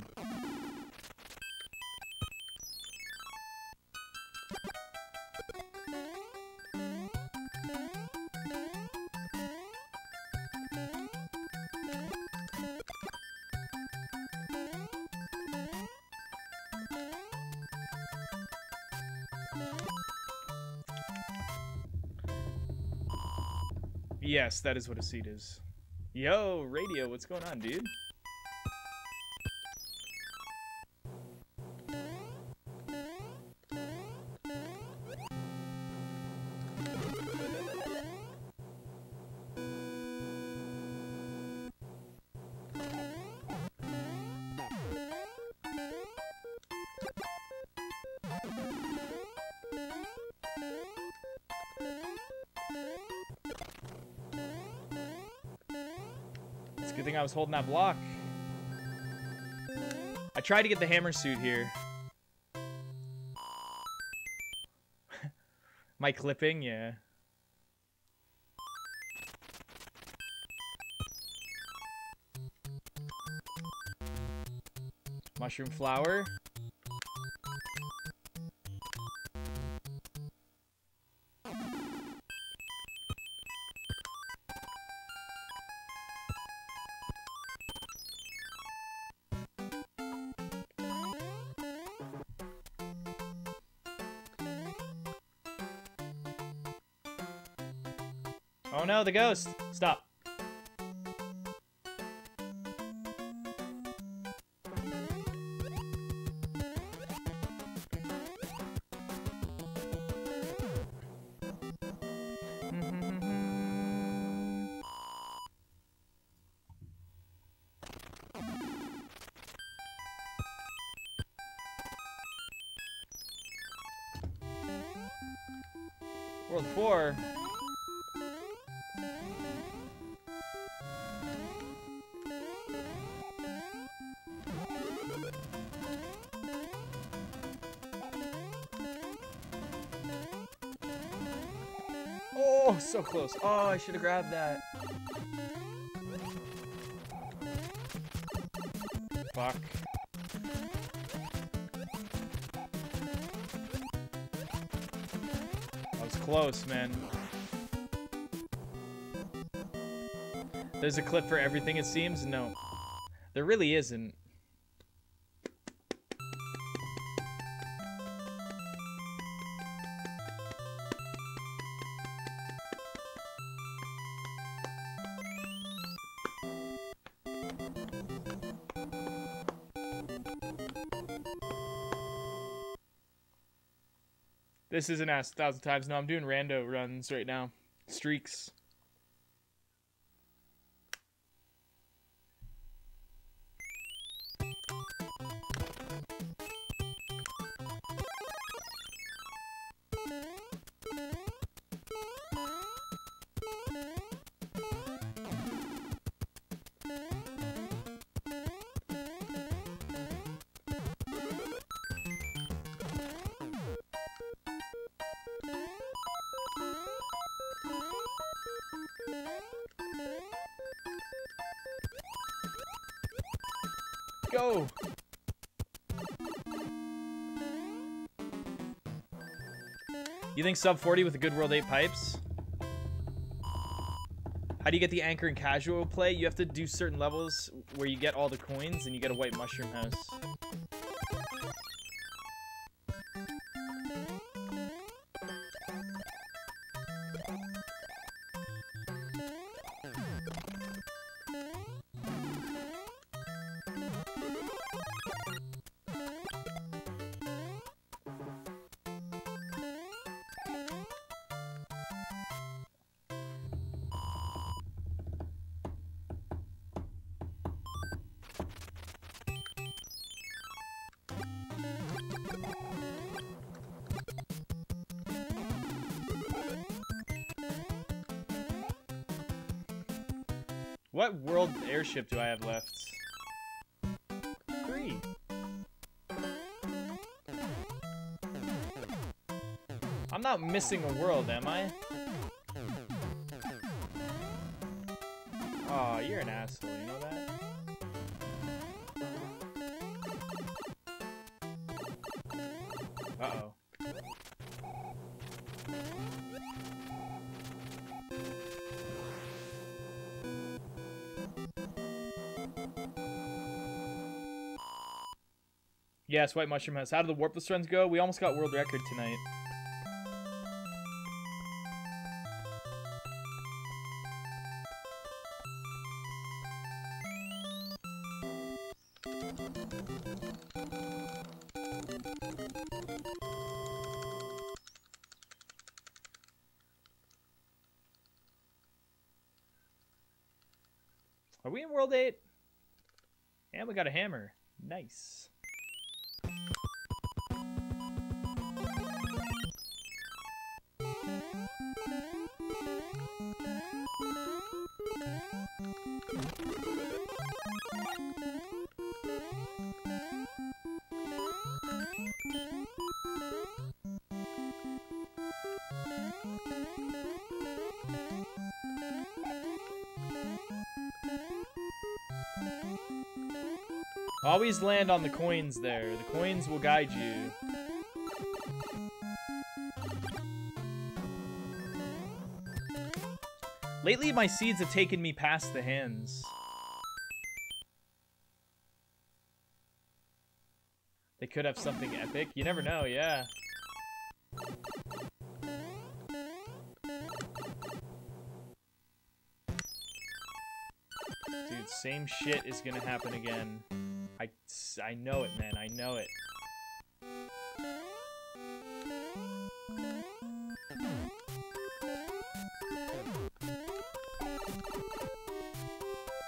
Yes, that is what a seat is. Yo, radio, what's going on, dude? Was holding that block. I tried to get the hammer suit here. My clipping, yeah. Mushroom flower. The ghost! Stop. Close. Oh, I should have grabbed that. Fuck. That was close, man. There's a clip for everything, it seems? No. There really isn't. This isn't asked a thousand times. No, I'm doing rando runs right now. Streaks. Sub 40 with a good World 8 pipes? How do you get the anchor in casual play? You have to do certain levels where you get all the coins and you get a white mushroom house. World do I have left? Three. I'm not missing a world, am I? Yes, White Mushroom House. How did the Warpless runs go? We almost got world record tonight. Always land on the coins there. The coins will guide you. Lately, my seeds have taken me past the hands. They could have something epic. You never know, yeah. Dude, same shit is gonna happen again. I, know it, man. I know it.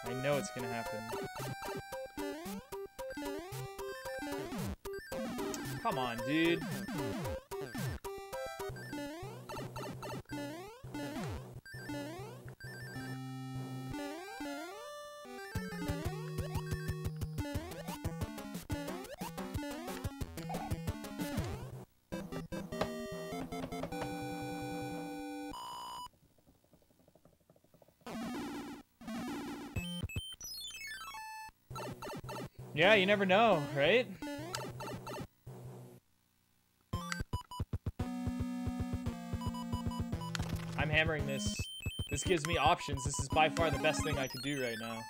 I know it's gonna happen. Come on, dude. Yeah, you never know, right? I'm hammering this. This gives me options. This is by far the best thing I can do right now.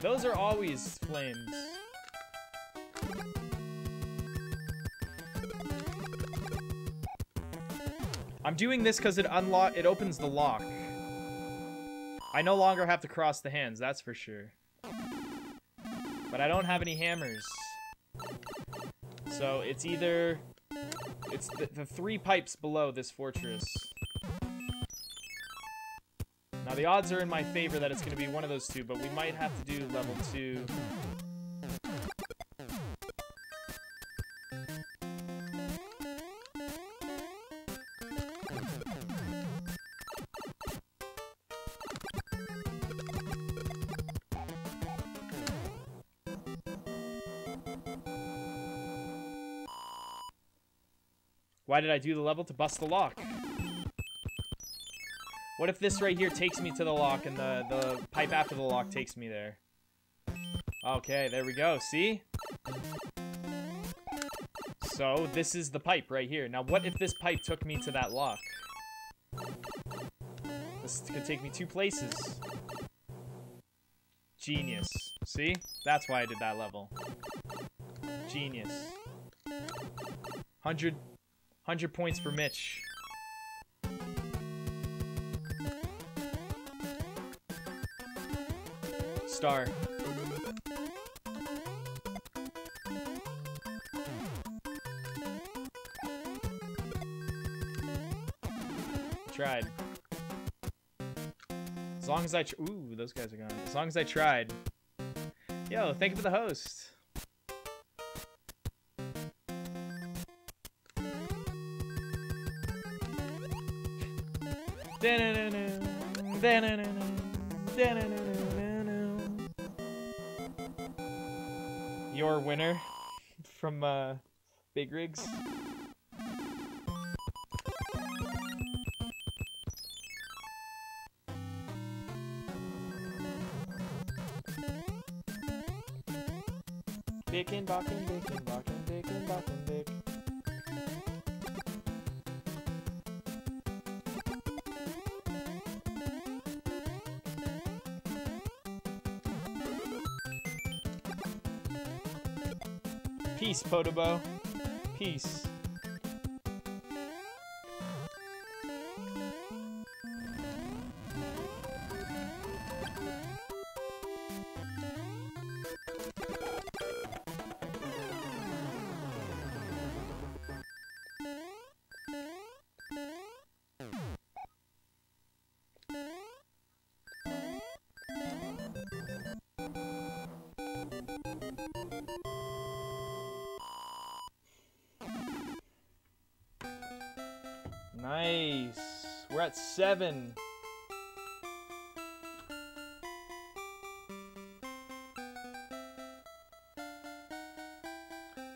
Those are always flames. I'm doing this because it unlock it opens the lock. I no longer have to cross the hands, that's for sure. But I don't have any hammers. So it's either it's the, the three pipes below this fortress. Now the odds are in my favor that it's going to be one of those two, but we might have to do level two. Why did I do the level? To bust the lock. What if this right here takes me to the lock and the, the pipe after the lock takes me there? Okay, there we go. See? So, this is the pipe right here. Now, what if this pipe took me to that lock? This could take me two places. Genius. See? That's why I did that level. Genius. 100, 100 points for Mitch. Star. Tried. As long as I ooh, those guys are gone. As long as I tried. Yo, thank you for the host. Your winner from uh, Big Rigs. Podobo. Peace. Seven.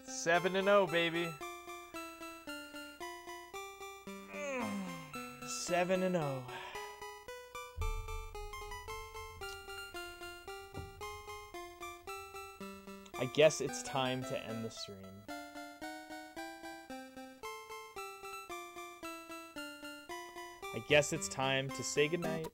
Seven and oh, baby. Seven and oh. I guess it's time to end the stream. Guess it's time to say goodnight.